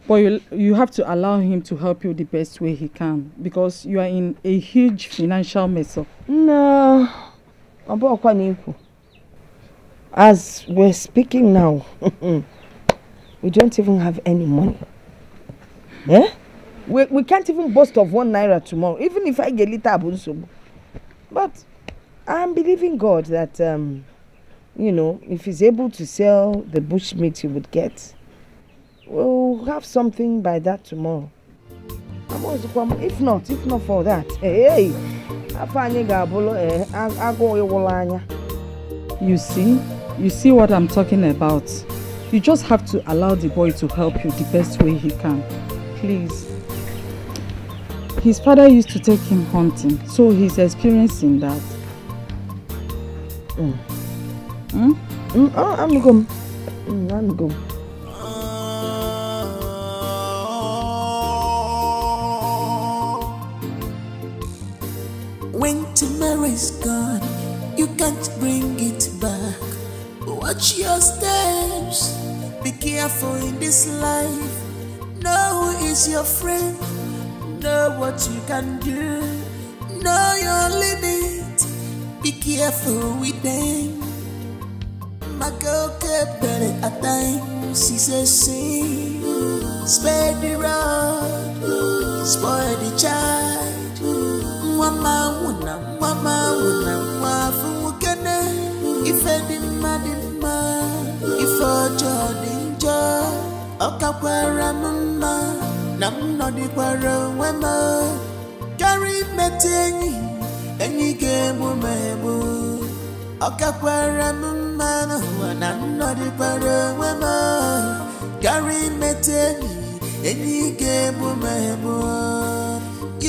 But you, you have to allow him to help you the best way he can because you are in a huge financial mess up. No, ọ bụghịkwa n'ikwu. As we're speaking now, we don't even have any money. Eh? We, we can't even boast of one naira tomorrow, even if I get little abunsobu. But I'm believing God that, um, you know, if he's able to sell the bush meat he would get, we'll have something by that tomorrow. If not, if not for that, hey, afọ anyị ga-abụrụ eh, ịwụrụ anya. You see? You see what I'm talking about? You just have to allow the boy to help you the best way he can. Please. His father used to take him hunting, so he's experiencing that. Mm. Hmm? Mm, oh, I'm going. Mm, I'm going. Tomorrow's gone, you can't bring it back. Watch your steps. Be careful in this life. Know who is your friend. Know what you can do. Know your limit. Be careful with them. My girl kept better at times. She says, see, spare the rod, spoil the child. Mama wuna, mama wuna, mwafu mukene. Ife di mma di mma, ife ọjọọ dị njọ. Ọ kakwara m mma, na m nọdịkwara onwe m. Karị imete enyi, enyi ga-egbu m egbu. Ọ kakwara m na m nọdịkwara onwe m. Karị imete enyi, enyi ga-egbu m egbu.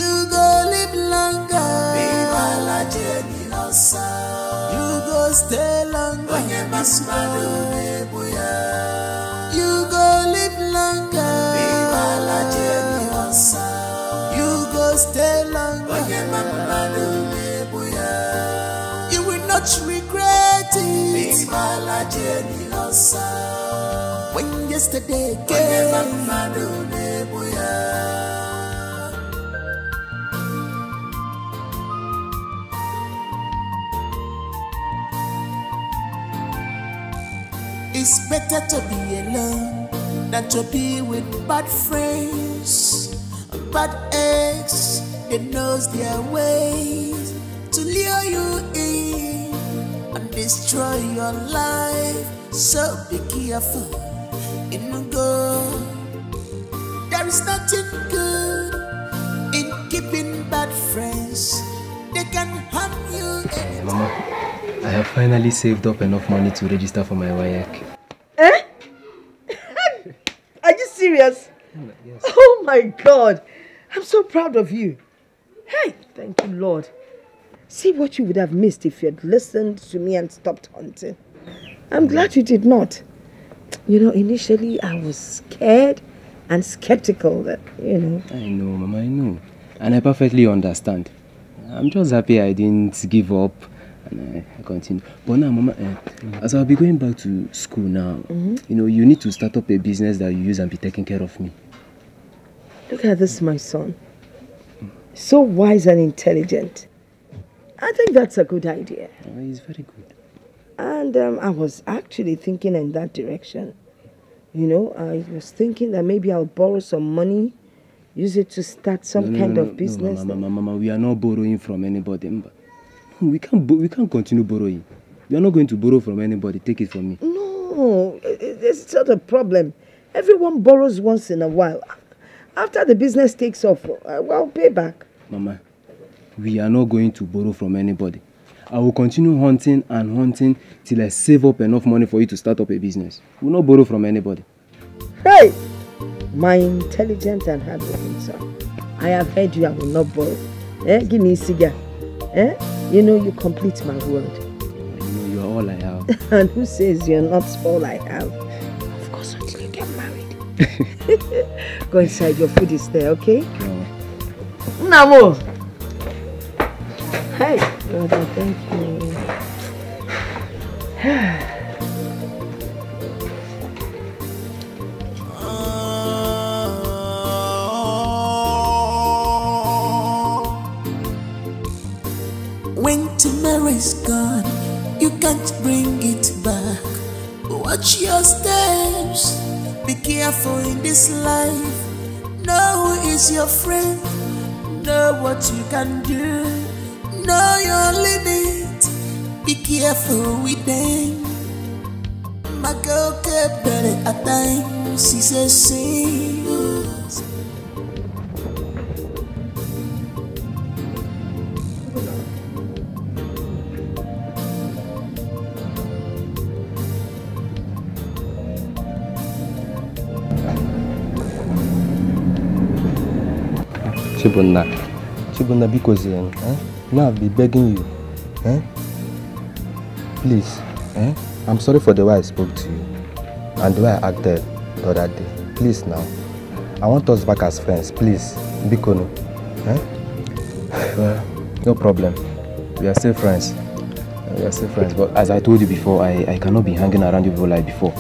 You go live longer. Bimala Jenny Osa. You go stay longer. Onye masmado ebuya. You go live longer. Bimala Jenny Osa. You go stay longer. Onye masmado ebuya. You will not regret it. Bimala Jenny Osa. When yesterday came. Onye masmado ebuya. It's better to be alone than to be with bad friends, bad eggs. They knows their ways to lure you in and destroy your life. So be careful in the go. There is nothing good in keeping bad friends. They can harm you. Mama, I have finally saved up enough money to register for my WAEC. Eh? Are you serious? Oh my God. I'm so proud of you. Hey, thank you, Lord. See what you would have missed if you had listened to me and stopped hunting. I'm glad you did not. You know, initially I was scared and skeptical that, you know. I know, Mama, I know. And I perfectly understand. I'm just happy I didn't give up and I, I continue. But now, Mama, eh, as I'll be going back to school now, Mhm. you know, you need to start up a business that you use and be taking care of me. Look at this, my son. So wise and intelligent. I think that's a good idea. Oh, it's very good. And um, I was actually thinking in that direction. You know, I was thinking that maybe I'll borrow some money, use it to start some No, no, kind no, of no, business. Mama, Mama, Mama, we are not borrowing from anybody. We can't, we can't continue borrowing. We are not going to borrow from anybody. Take it from me. No, it's not a problem. Everyone borrows once in a while. After the business takes off, I will pay back. Mama, we are not going to borrow from anybody. I will continue hunting and hunting till I save up enough money for you to start up a business. We will not borrow from anybody. Hey, my intelligent and hardworking son. I have heard you. I will not borrow. Eh? Give me a cigar. Eh? You know you complete my world. You know, you are all I have. and who says you're not all I have? Go inside. Your food is there. Okay? Namo. Hey, brother. Thank you. When tomorrow is gone, you can't bring it back. Watch your steps. Careful in this life. Know who is your friend. Know what you can do. Know your limit. Be careful with them. My girl kept better at times. She says, sings. Chibunna, Chibunna, because eh? now I've been begging you. Eh? Please, eh? I'm sorry for the way I spoke to you and the way I acted the other day. Please now, I want us back as friends. Please, Bikono. Eh? Well, no problem. We are still friends. We are still friends. But as I told you before, I, I cannot be hanging around you people like before.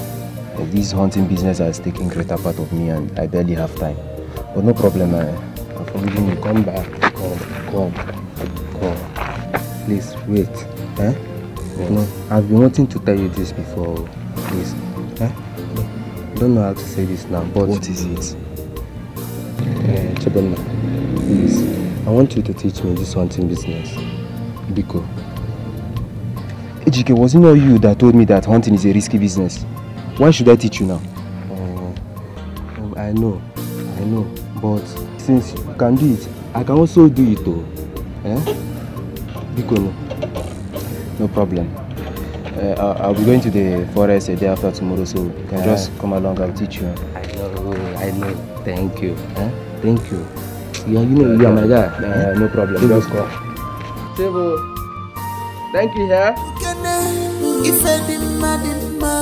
This hunting business has taken greater part of me and I barely have time. But no problem. Uh, I'm forgiving you. Come back. Come, come, come. Please, wait. Eh? No, I've been wanting to tell you this before. Please. Eh? I don't know how to say this now, but... What is it? Uh, Chibunna, please. I want you to teach me this hunting business. Biko. Ejike, was it not you that told me that hunting is a risky business? Why should I teach you now? Oh, I know, I know. But since you can do it, I can also do it too. Eh? Biko, no. No problem. Uh, I'll, be going to the forest a day after tomorrow, so you can Ah. just come along. I'll teach you. I know, I know. Thank you. Eh? Thank you. Yeah, you know, you are my guy. Eh, no problem. Table. Just come. Table. Thank you, yeah? ife dị mma dị mma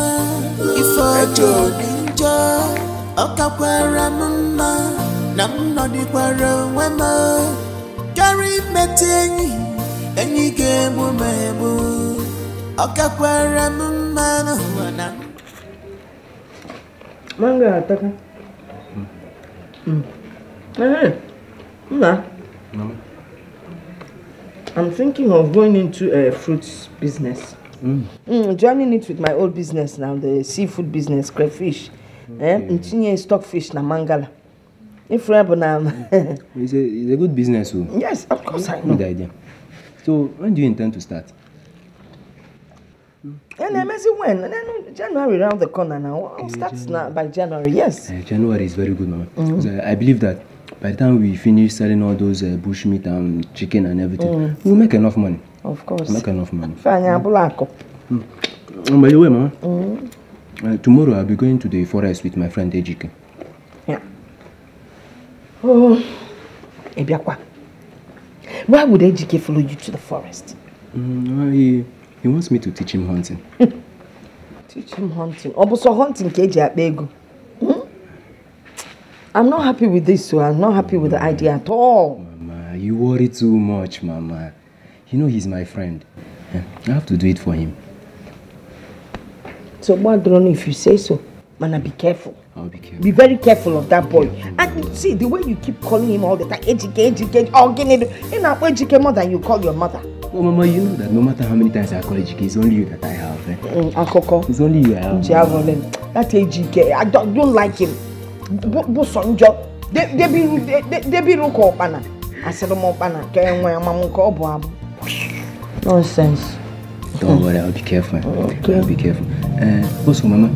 ife ọjọọ dị njọ ọ kakwara m mma na m nọdịkwara onwe m karịa imeta enyi enyi ga-egbu m egbu ọ kakwara m mma n'ụwa na Mango ataka. Eh, Nna, Mama. I'm thinking of going into a fruits business. Mm. Mm, joining it with my old business now, the seafood business, crayfish. Eh, ntinye stockfish na Mangala. If rebel na It's a, it's a good business. Oh. Yes, of course I Good know. idea. So, when do you intend to start? And amazing when and then January around the corner now. I'll start now by January. Yes. Uh, January is very good, Mama. Mhm. I, I believe that by the time we finish selling all those uh, bush meat and chicken and everything, Mm. we'll make enough money. Of course. Make enough money. Fanya bulako. Um, by the way, Mama, Mm. uh, tomorrow I'll be going to the forest with my friend Ejike. Oh, Ebiakwa. Why would Ejike follow you to the forest? Mm, he, he wants me to teach him hunting. Teach him hunting. Sọ hunting ka eji. Hmm? I'm not happy with this, so I'm not happy with the idea at all. Mama, you worry too much, Mama. You know he's my friend. Eh, I have to do it for him. So, Madron, if you say so, man, be careful. I'll be careful. Be very careful of that boy. And see, the way you keep calling him all the time, Ejike, Ejike, Gini, you know, Ejike more than you call your mother. Oh, Mama, you know that no matter how many times I call Ejike, it's only you that I have. Eh? Mm, Akoko. It's only you I have. Chiavolem. That Ejike, I don't, don't like him. Bụ sonjo. Debi ruko ọkpana. Asịrị m ọkpana ka enwe amamụ ka ọ bụ abụ. Nonsense. Don't worry, I'll be careful. I'll be careful. Uh, also, Mama,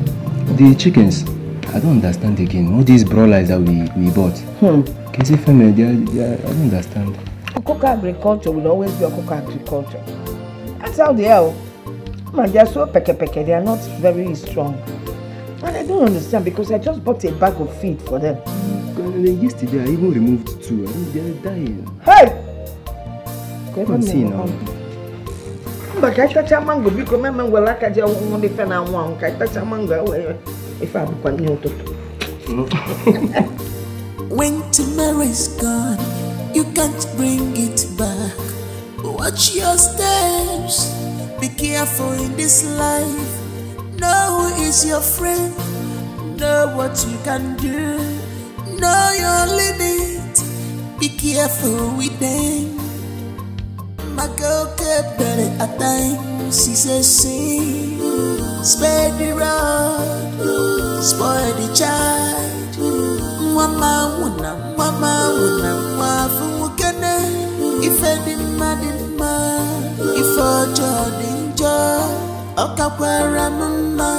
the chickens, I don't understand again. All these brawlers that we, we bought. Hmm. Kese family, they are, they are, I don't understand. Ọkụkọ agriculture will always be ọkụkọ agriculture. That's how they are. Man, they are so peke peke, they are not very strong. And I don't understand because I just bought a bag of feed for them. Yesterday, I even removed two. I mean, they are dying. Hey! Come and see now. When tomorrow is gone, you can't bring it back. Watch your steps. Be careful in this life. Know who is your friend. Know what you can do. Know your limit. Be careful with them. My girl kept better at times. She says, see, spare the rod, spoil the child. nwa ma nwụ na nwa ma nwụ na nwa afọ nwokene ife dị mma dị mma ife ọjọọ dị njọ ọ kakwara m mma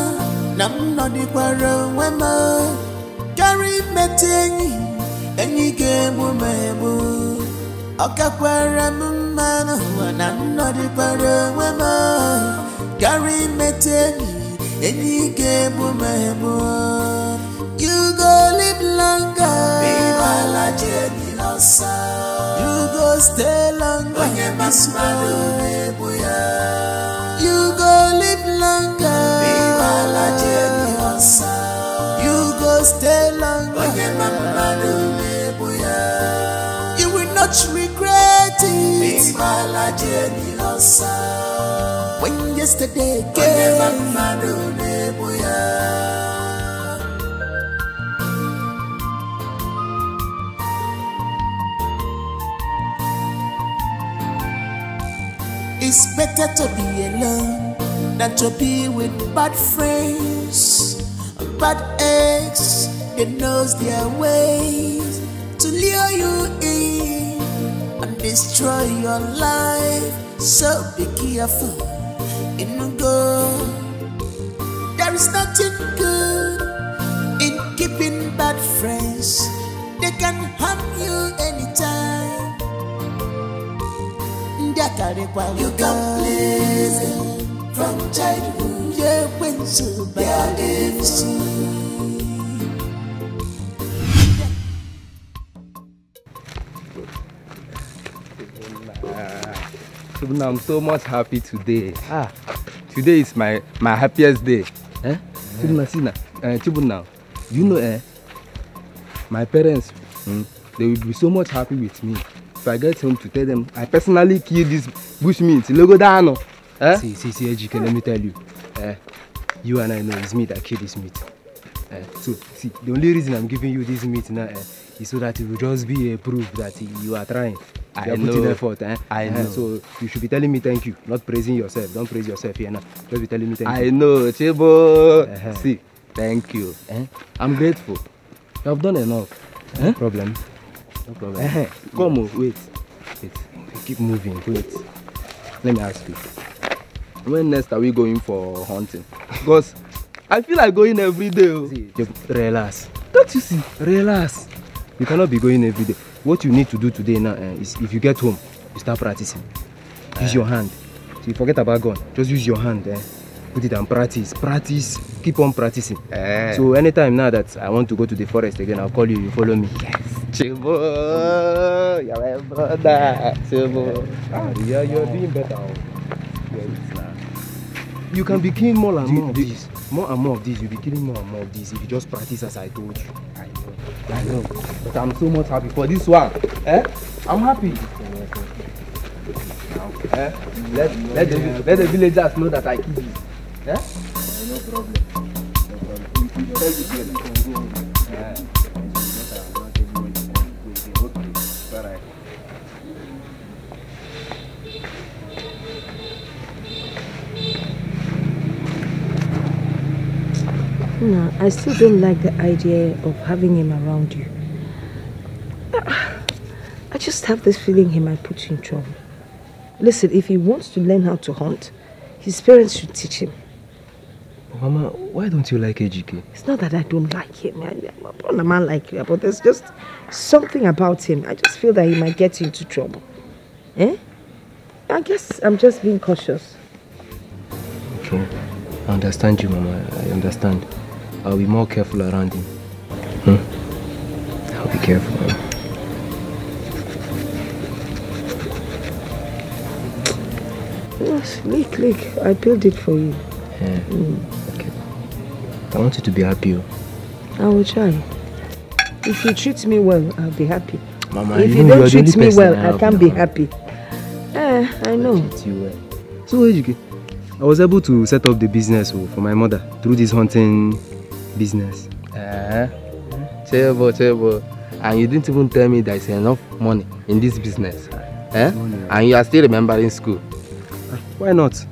na m nọdịkwara onwe m karịa imetụ enyi enyi ga-egbu m egbu ọ kakwara m mma n'ụwa na m nọdịkwara onwe m karịa imetụ enyi enyi ga-egbu You go live longer. Jenny Losa. You go stay longer. Onye nebuya. You go live longer. Jenny Losa. You go stay longer. Onye nebuya. When yesterday came. Onye mamado nebuya. It's better to be alone than to be with bad friends, bad eggs. They knows their ways to lure you in destroy your life. So be careful in go. There is nothing good in keeping bad friends. They can harm you anytime. You can please them from childhood. Yeah, when so bad Chibuna, I'm so much happy today. Ah, today is my my happiest day. Eh? Chibuna. Uh, Chibuna, you know, eh? My parents, hmm, they will be so much happy with me if I get home to tell them I personally killed this bushmeat. Logo down. Eh? See, see, see, Ejike, let me tell you. Eh, you and I know it's me that killed this meat. Eh, so, see, the only reason I'm giving you this meat now eh, so that it will just be a proof that you are trying. I you are putting know. effort. Eh? I Eh, know. So, you should be telling me thank you, not praising yourself. Don't praise yourself here now. Just be telling me thank you. I know, Chibo. Uh-huh. See, thank you. Eh? I'm grateful. You have done enough. Eh? problem. No problem. Eh, Come on, wait. Wait. Keep moving. Wait. Let me ask you. When next are we going for hunting? Because I feel like going every day. oh. Just relax. Don't you see? Relax. You cannot be going every day. What you need to do today now eh, is if you get home, you start practicing. Use your hand. So you forget about gun. Just use your hand. Eh. Put it and practice. Practice. Keep on practicing. Eh. So anytime now that I want to go to the forest again, I'll call you. You follow me. Yes. Chibo, you're my brother. Chibo. Ah, yeah, you're doing better. oh. Yeah. You can be killing more and more of these. More and more of these. You'll be killing more and more of these if you just practice as I told you. I know. I know. But I'm so much happy for this one. Eh? I'm happy. Eh? Let, let, the, let the villagers know that I killed you. Eh? No problem. No, I still don't like the idea of having him around you. I just have this feeling he might put you in trouble. Listen, if he wants to learn how to hunt, his parents should teach him. Mama, why don't you like Ejike? It's not that I don't like him. I, I'm not a man like you, but there's just something about him. I just feel that he might get you into trouble. Eh? I guess I'm just being cautious. Okay. I understand you, Mama. I understand. I'll be more careful around him. Hmm? I'll be careful. Mama. Yes, look, look. I built it for you. Yeah. Mm. Okay. I want you to be happy. oh. I will try. If you treat me well, I'll be happy. Mama, if you you don't treat me well, I I can't be happy. Eh, I know. Treat you well. So, Ejike, I was able to set up the business oh, for my mother through this hunting business. Eh? Chebo, Chebo. And you didn't even tell me there's enough money in this business. Eh? And you are still remembering school. Why not?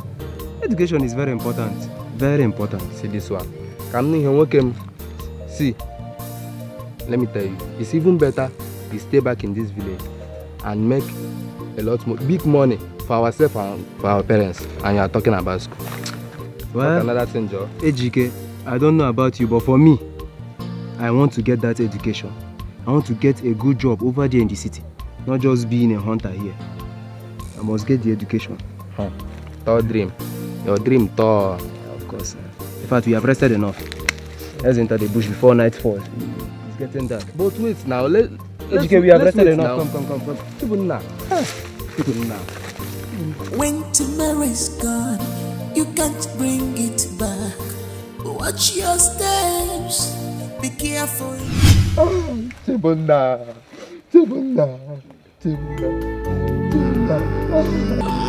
Education is very important. Very important. See this one. M n'ihe nwoke m. See, let me tell you, it's even better we stay back in this village and make a lot more big money for ourselves and for our parents. And you are talking about school. Well, another thing, Joe. Ejike, I don't know about you, but for me, I want to get that education. I want to get a good job over there in the city, not just being a hunter here. I must get the education. Huh. Tall dream. Your dream tall. Of course. uh, In fact, we have rested enough. Let's enter the bush before night falls. It's getting dark. But wait now, let, let's, Ejike, we have let's rested wait enough. now. Come, come, come, come. Even now. Even now. When tomorrow's gone, you can't bring it back. Watch your steps, be careful. Chibunna, Chibunna, Chibunna, Chibunna.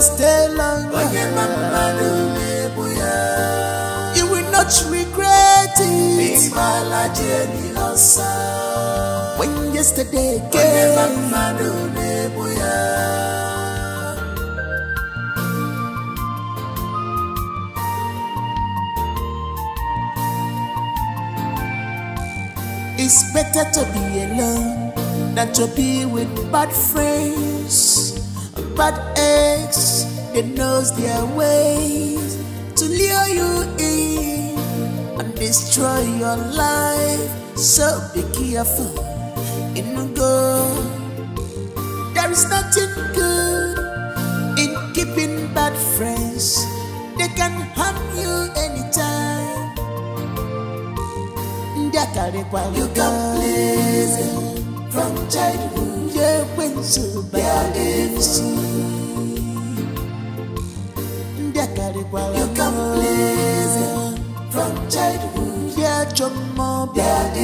Stay longer. You will not regret it. When yesterday came. Better to be alone than to be with bad friends, bad eggs, They knows their ways to lure you in and destroy your life. So be careful. In the go, You can please from childhood. Yeah, when so bad You can please them from childhood. Yeah, chomo bad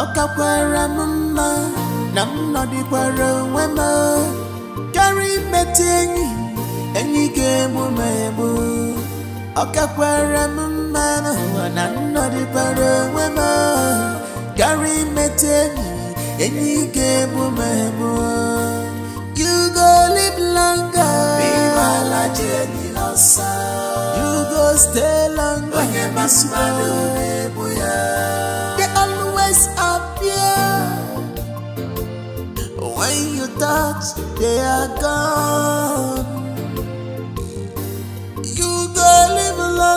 Ọ kakwara m mma na m nọdịkwara onwe m karịa imete enyi enyi ga-egbu m egbu ọ kakwara m mma n'ụwa na m nọdịkwara onwe m karịa imete enyi enyi ga-egbu m egbu you go live longer. You go stay longer. Onye masị mmadụ na-egbu ya they always appear. When you thought they are gone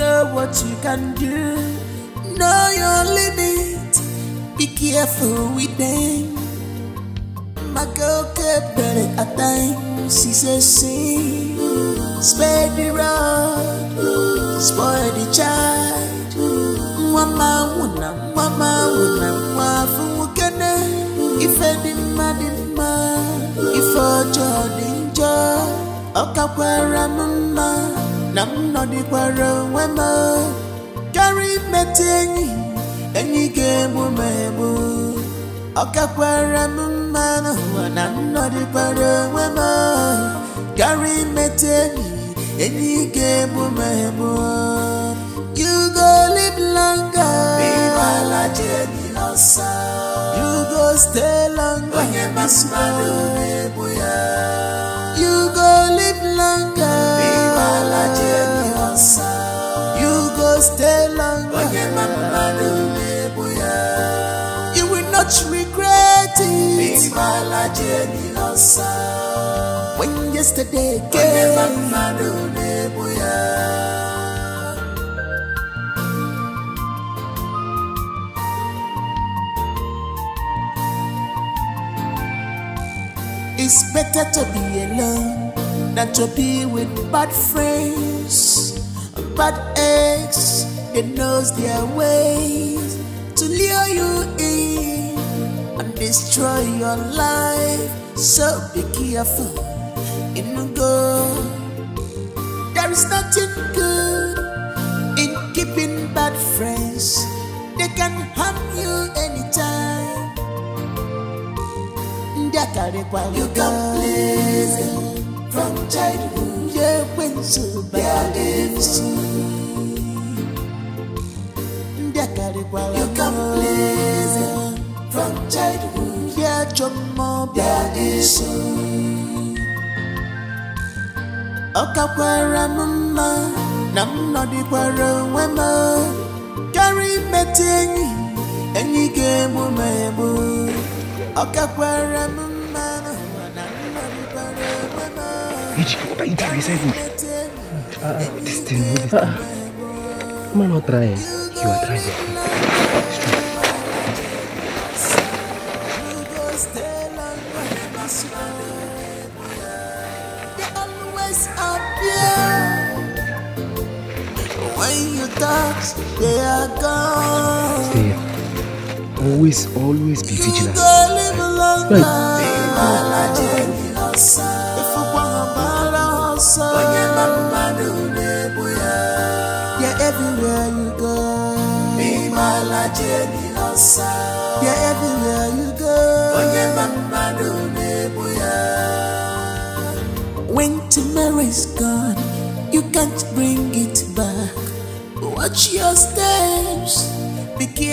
know what you can do. Know your limit. Be careful with them. My girl kept better at times. She says see spare the road spoil the child. Mama wuna mama wuna mwafu wukene ife dị mma dị mma ife ọjọọ dị njọ ọ kakwara m mma na m nọdịkwara onwe m karịa imete enyi enyi ga-egbu m egbu ọ kakwara m mma n'ụwa na m nọdịkwara onwe m karịa imete enyi enyi ga-egbu m you go live longer ịmala jenyi you go stay longer onye masị mmadụ na-egbu you go live longer ịmala jenyi n'ọsa you go stay longer onye ma mmadụ na-egbu you will not regret it. Ịmala jenyi n'ọsa when yesterday came It's better to be alone than to be with bad friends, bad eggs. They knows their ways to lure you in and destroy your life. So be careful. In the go, there is nothing good in keeping bad friends. They can harm you anytime. You can please them from childhood. Yeah, when so bad You can please from childhood. Yeah, chomo bad Ọ kakwara m mma na m nọdịkwara onwe m karịa imete enyi enyi ga-egbu m egbu ọ kakwara m mma n'ụwa na m nọdịkwara onwe m Ejike, what are you doing? Yourself? Uh, this thing, this thing. Am I not trying? You are trying. always appear when you thought they are gone. Stay here. Always, always be vigilant.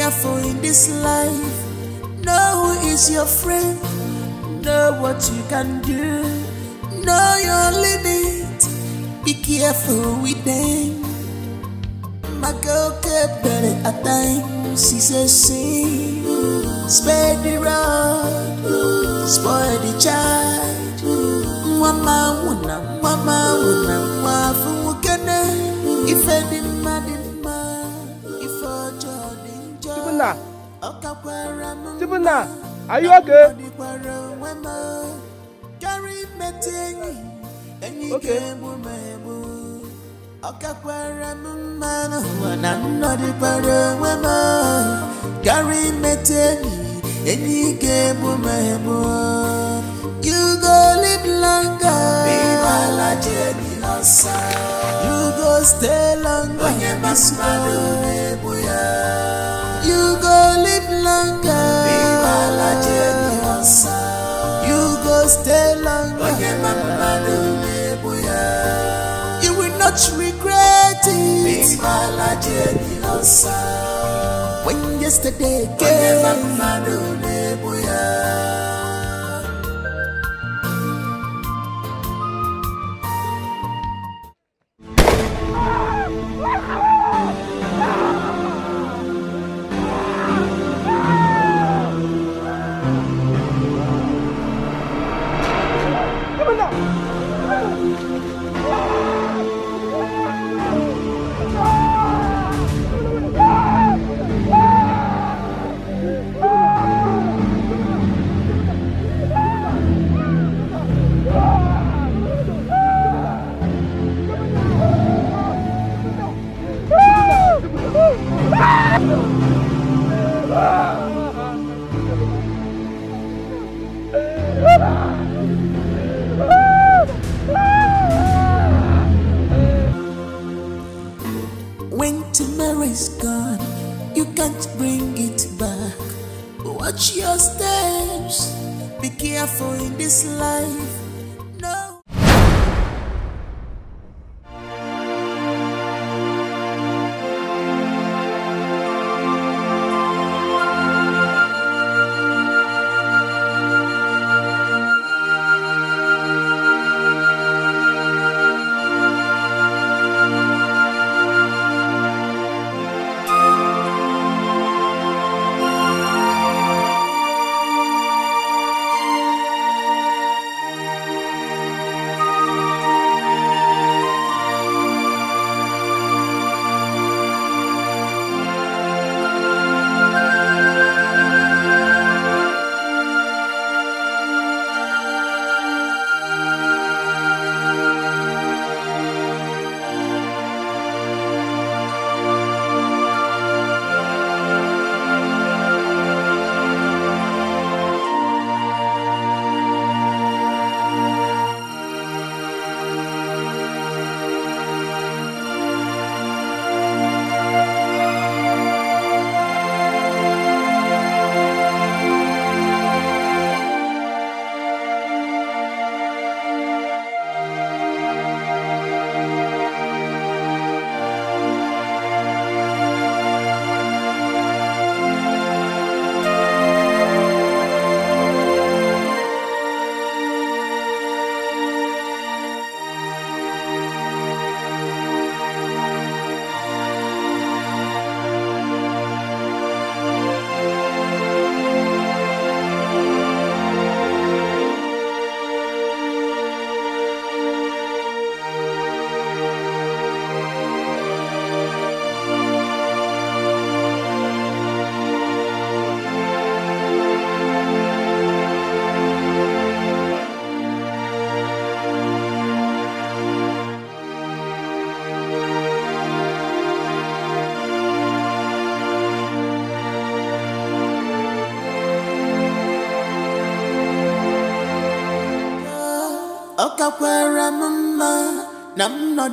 Careful in this life. Know who is your friend, know what you can do, know your limit, be careful with them. My girl kept better at times, she says, see, spare the rod, spoil the child. Mama wuna, mama wuna, mwafu mukene, ife di mma di mma, ife ọjọọ dị njọ. Chibunna, Ọkakwara m Chibunna, are you okay? dịkwara onwe m, karị mmetụ enyi, enyi ga-egbu m egbu. Ọkakwara m mma n'ụwa na nnọdịkwara onwe m, karị mmetụ enyi, enyi ga-egbu m egbu. You go live longer. Bimala jeni osa. You go stay longer. Onye masmadu ebuya. You go live longer. Bimala jeni osa. You go stay longer. You will not regret it. When yesterday came. When tomorrow's gone, you can't bring it back. Watch your steps, be careful in this life.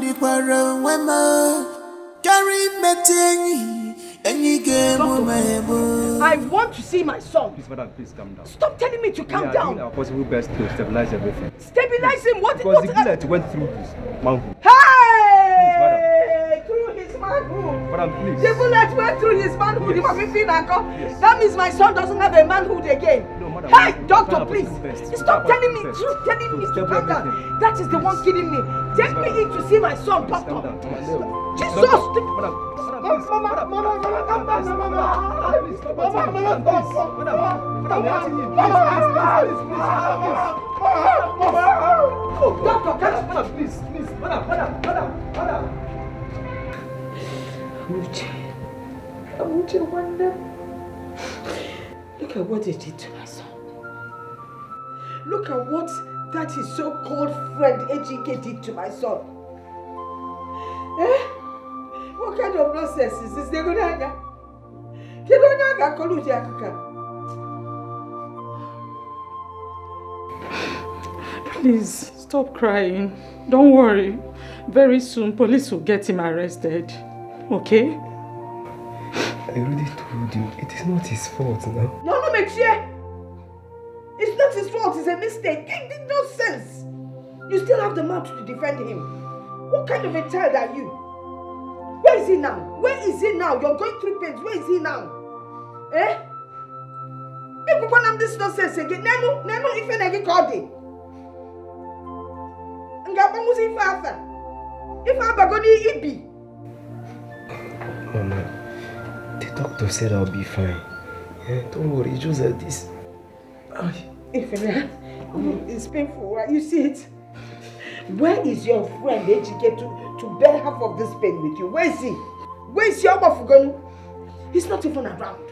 Na m nọdịkwara onwe m karị mmetụ enyi enyi I want to see my son. Please, madam, please calm down. Stop telling me to calm we are down. doing our possible best to stabilize everything. Stabilize him. What? Because what the village went through his manhood. Hey! Through his manhood. Madam, please. The bullet went through his manhood. Yes. That means my son doesn't have a manhood again. No, madam. Hey, we- we doctor, please. Stop We try our telling me. possible Stop telling me to stable calm down. everything. That is the one killing me. Take me in to see my son, doctor. Jesus. Mama, mama, mama, mama, calm down, mama, mama. Mama, mama, stop. Doctor, catch Madam, please, please, madam, madam, madam, madam. Amuche. Amuche, wonder. Look at what they did to my son. Look at what that his so-called friend Ejike did to my son. Eh? What kind of nonsense is this? They're gonna hang Kí ló ní àgbà kọlù di àkàkà? Please stop crying. Don't worry. Very soon, police will get him arrested. Okay? I already told you, it is not his fault now. No, no, Mechie! It's not his fault, it's a mistake. It did no sense. You still have the mouth to defend him. What kind of a child are you? Where is he now? Where is he now? You're going through pains. Where is he now? Eh? Make one of this nonsense again. Nenu, nenu, ife na gị ka ọ dị. Nga agbanwụzi ife afa. Ife abago n'ibi. Mama, the doctor said I'll be fine. Yeah, don't worry, just that this. Ife, Mm-hmm. it's painful. right? You see it? Where is your friend Ejike to, to bear half of this pain with you? Where is he? Where is your Mafugonu? He's not even around.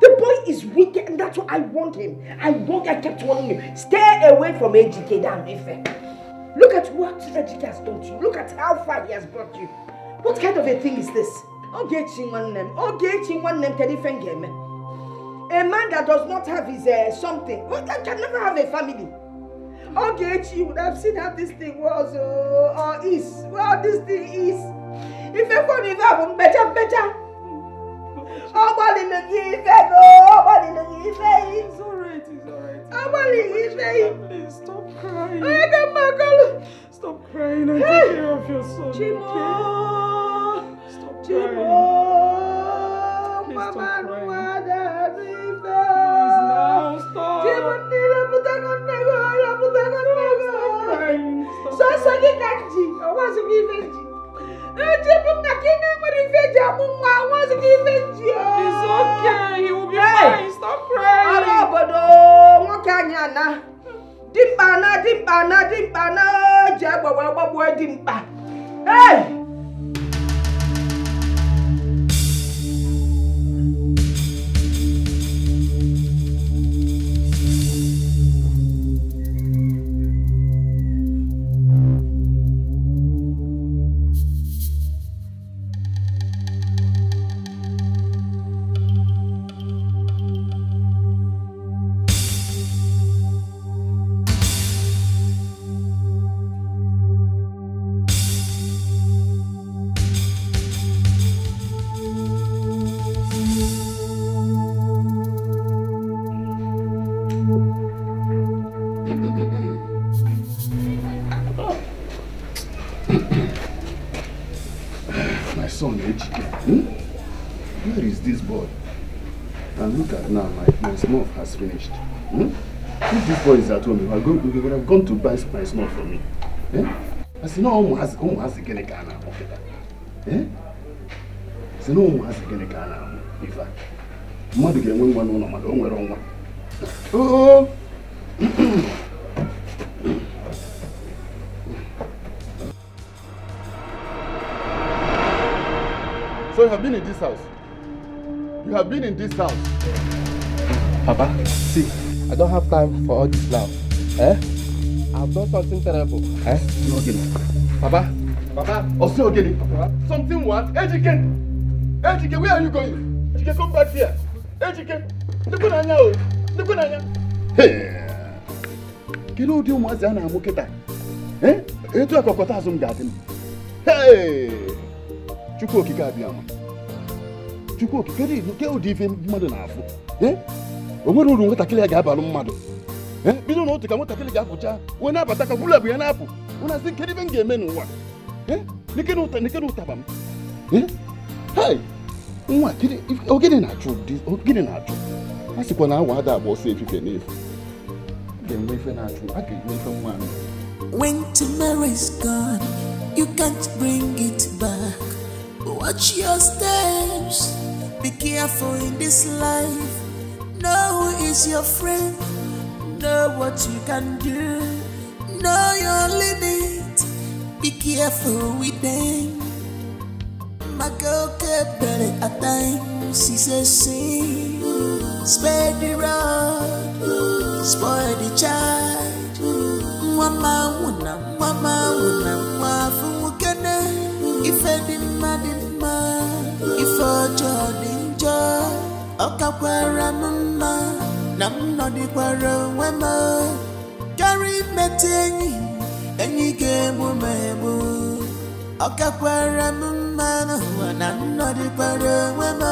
The boy is wicked and that's why I want him. I want, I kept warning you. Stay away from Ejike down, Ife. Look at what Ejike has done to you. Look at how far he has brought you. What kind of a thing is this? Ogechi nwannem. Ogechi nwannem kedu ife m ga-eme? A man that does not have his uh, something, well, that can never have a family. Ogechi, you would have seen how this thing was uh, or is. Well, this thing is. If you phone if I'm better, better. Ọgbọ́n gị ife go, ọgbọ́n gị ife yi. It's alright, it's alright. Gị ife yi. Please stop crying. Onye ka mma kọlu. Stop crying and take care of your son. Chimo. Stop Chimo. Mama nwada ife. Wasị gị ife ji. Chimo nna gị na-enwere ife ji amụ nwa, ọ wasị gị ife ji. It's okay, he will be fine. Stop crying. Ọrụ obodo nwoke anyị ana. Dimkpa na dimkpa na dimkpa na o ji egbe wee gbagbuo dimkpa. Hey! This boy is at home, we would have gone, we would have gone to buy my snuff for me. Eh? I said, no, ụmụ has ụmụ has gịnị ka a na-ahụ kịta? Eh? Si na ụmụ has gịnị ka a na-ahụ ife a? Mmadụ ga-enwe nwa n'ụlọ maka o nwere nwa. Oo! So you have been in this house? You have been in this house? Papa, see, I don't have time for all this now. Eh? I've done something terrible. Eh? No, again. Papa, Papa. Also, again. Something what? Ejike! Ejike, where are you going? Ejike, come back here. Ejike, look at Anya. Look at Anya. Hey! Kedu ụdị ụmụazị a na-amụ kịta? Eh? Etu akọkọta azụ m ga-adị m. Hey! Chukwu okike abịa chukwu okike nke ụdị ife mmadụ na-afụ Eh? O uru nwatakịrị ya ga-abalụ mmadụ bido na otu ka nwatakịrị ga-apụcha onye na-abata ka gwụla bụ ya na-apụ ụna sị kedu ife m ga-eme n'ụwa? Nike na ụtaba m nwa gịnị na-achụ gịnị na-achụ a sịkwa na awa ada agba ọsọ efife n'efu When tomorrow's gone, you can't bring it back. Watch your steps. Be careful in this life. Know who is your friend. Know what you can do. Know your limit. Be careful with them. My girl kept better at times. She says, see, spare the road, spoil the child. Mama wuna, mama wuna, mwafu mukene. Ife di mma di mma, ife ọjọọ dị njọ. Ọ kakwara m mma na m nọdịkwara onwe m. Karị imete enyi, enyi ga-egbu m egbu. Ọ kakwara m mma n'ụwa na m nọdịkwara onwe m.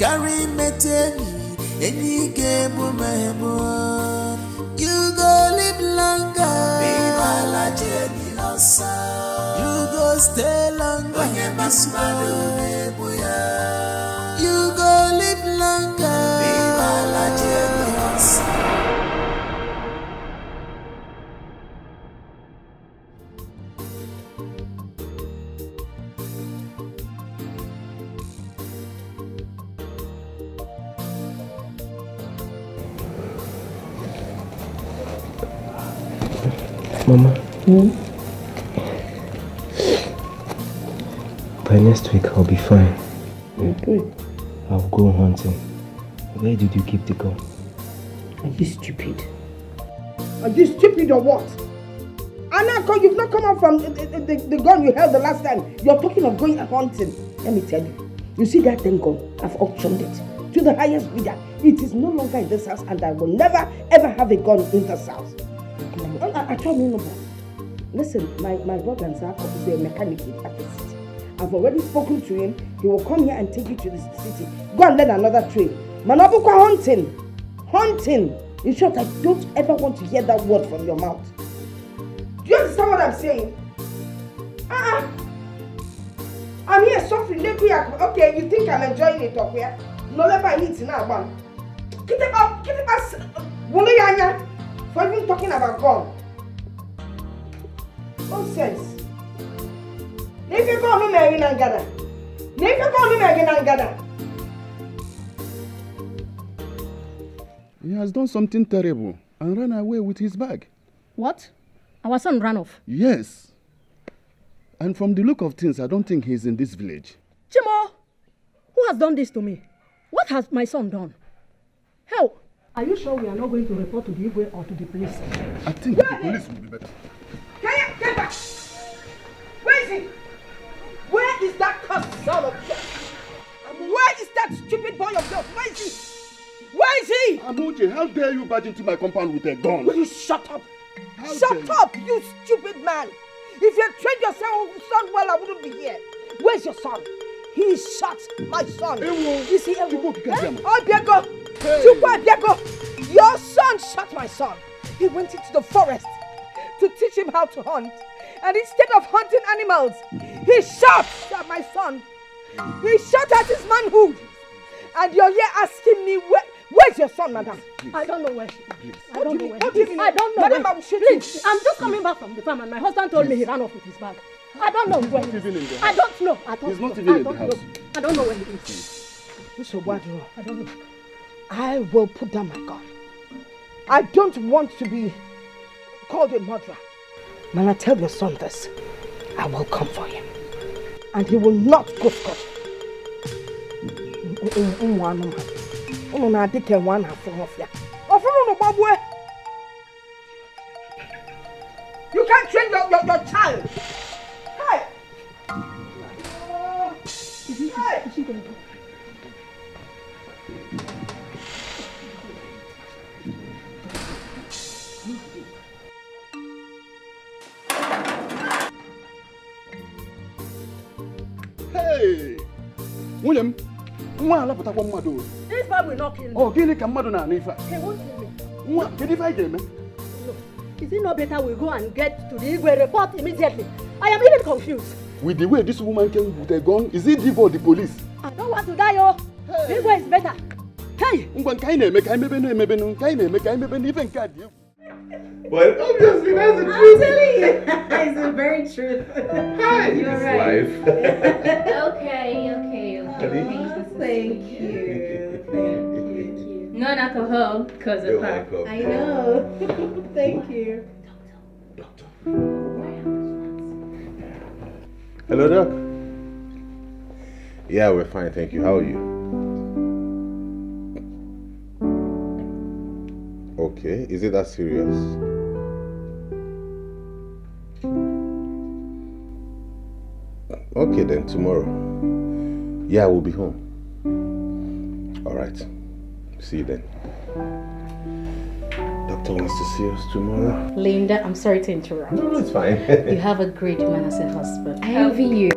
Karị imete enyi, enyi ga-egbu m egbu. You go live longer. Bimala Jenny Osa. You go stay longer. Onye masmado ebuya. You go live longer. Mama. Hmm? By next week, I'll be fine. Okay. I'll go hunting. Where did you keep the gun? Are you stupid? Are you stupid or what? Anako, you've not come out from the, the, the, the gun you held the last time. You're talking of going hunting. Let me tell you. You see that thing gun? I've auctioned it to the highest bidder. It is no longer in this house and I will never ever have a gun in this house. I, I, I told you no more. Listen, my, my brother and Zako is a mechanic the city. I've already spoken to him. He will come here and take you to the city. Go and learn another trade. Manobukwa hunting. Hunting. In short, I don't ever want to hear that word from your mouth. Do you understand what I'm saying? Uh-uh. I'm here suffering. Okay, you think I'm enjoying it here? No, let me eat now, man. Get it up, get it up. Wole yanya. For even talking about God. Nonsense. N'ife ka ọnụ mere gị na ngada. N'ife ka ọnụ mere gị na ngada. He has done something terrible and ran away with his bag. What? Our son ran off. Yes. And from the look of things, I don't think he's in this village. Chimo, who has done this to me? What has my son done? Help! Are you sure we are not going to report to the Igwe or to the police? I think the police will be better. Kenya, get back! Where is he? Where is that cursed son of yours? Where is that stupid boy of yours? Where is he? Where is he? Amuche, how dare you barge into my compound with a gun? Will you shut up? shut up, you stupid man! If you had trained your son well, I wouldn't be here. Where's your son? He shot my son. You see, Ewo? Eh? Obiego! Chukwu Obiego! Your son shot my son. He went into the forest to teach him how to hunt. And instead of hunting animals, he shot at my son. He shot at his manhood. And you're here asking me where, where's your son, madam? I don't know where she is. I don't do know where? What she do you is. mean? I don't know Madam, where. I will shoot you. Please, I'm just coming back from the farm and my husband told me he ran off with his bag. I don't know where. he is. even in the I don't know. I don't He's not even I in the house. know. I don't know where he is. Mr. Wadro, I don't know. I will put down my gun. I don't want to be called a murderer. When I tell your son this, I will come for him. And he will not go scot. ụmụ anụmanụ ụnụ na-adị ka nwa na-afụ ọfịa ọfụrụ ụnụ gbagbue You can't train your, your, your child. Hey! Hey! Nwunye m, nwa alapụtakwa mmadụ o. This boy will not kill me. ọ gịnị ka mmadụ na-anụ ife a He won't kill me. nwa kedu ife anyị ga-eme Is it not better we go and get to the Igwe report immediately? I am even confused. with the way this woman came with a gun is it div or the police I don't want to die, oh. The Igwe is better. Hey! ngwa nke anyị na-eme ka anyị mebenu emebenu nke anyị na-eme ka anyị mebenu ife nke a dị egwu But obviously that's the I'm truth. telling you, it's the very truth. Hi, You're it's right. life. okay, okay, okay. Honey? Thank you. Thank you. Non-alcohol, cause of her. I know. Thank you. Hello, Doc. Yeah, we're fine, thank you. How are you? Okay, is it that serious? Okay, then tomorrow. Yeah, we'll be home. All right. See you then. Doctor wants to see us tomorrow. Linda, I'm sorry to interrupt. No, no, it's fine. you have a great man as a husband. I envy oh. you.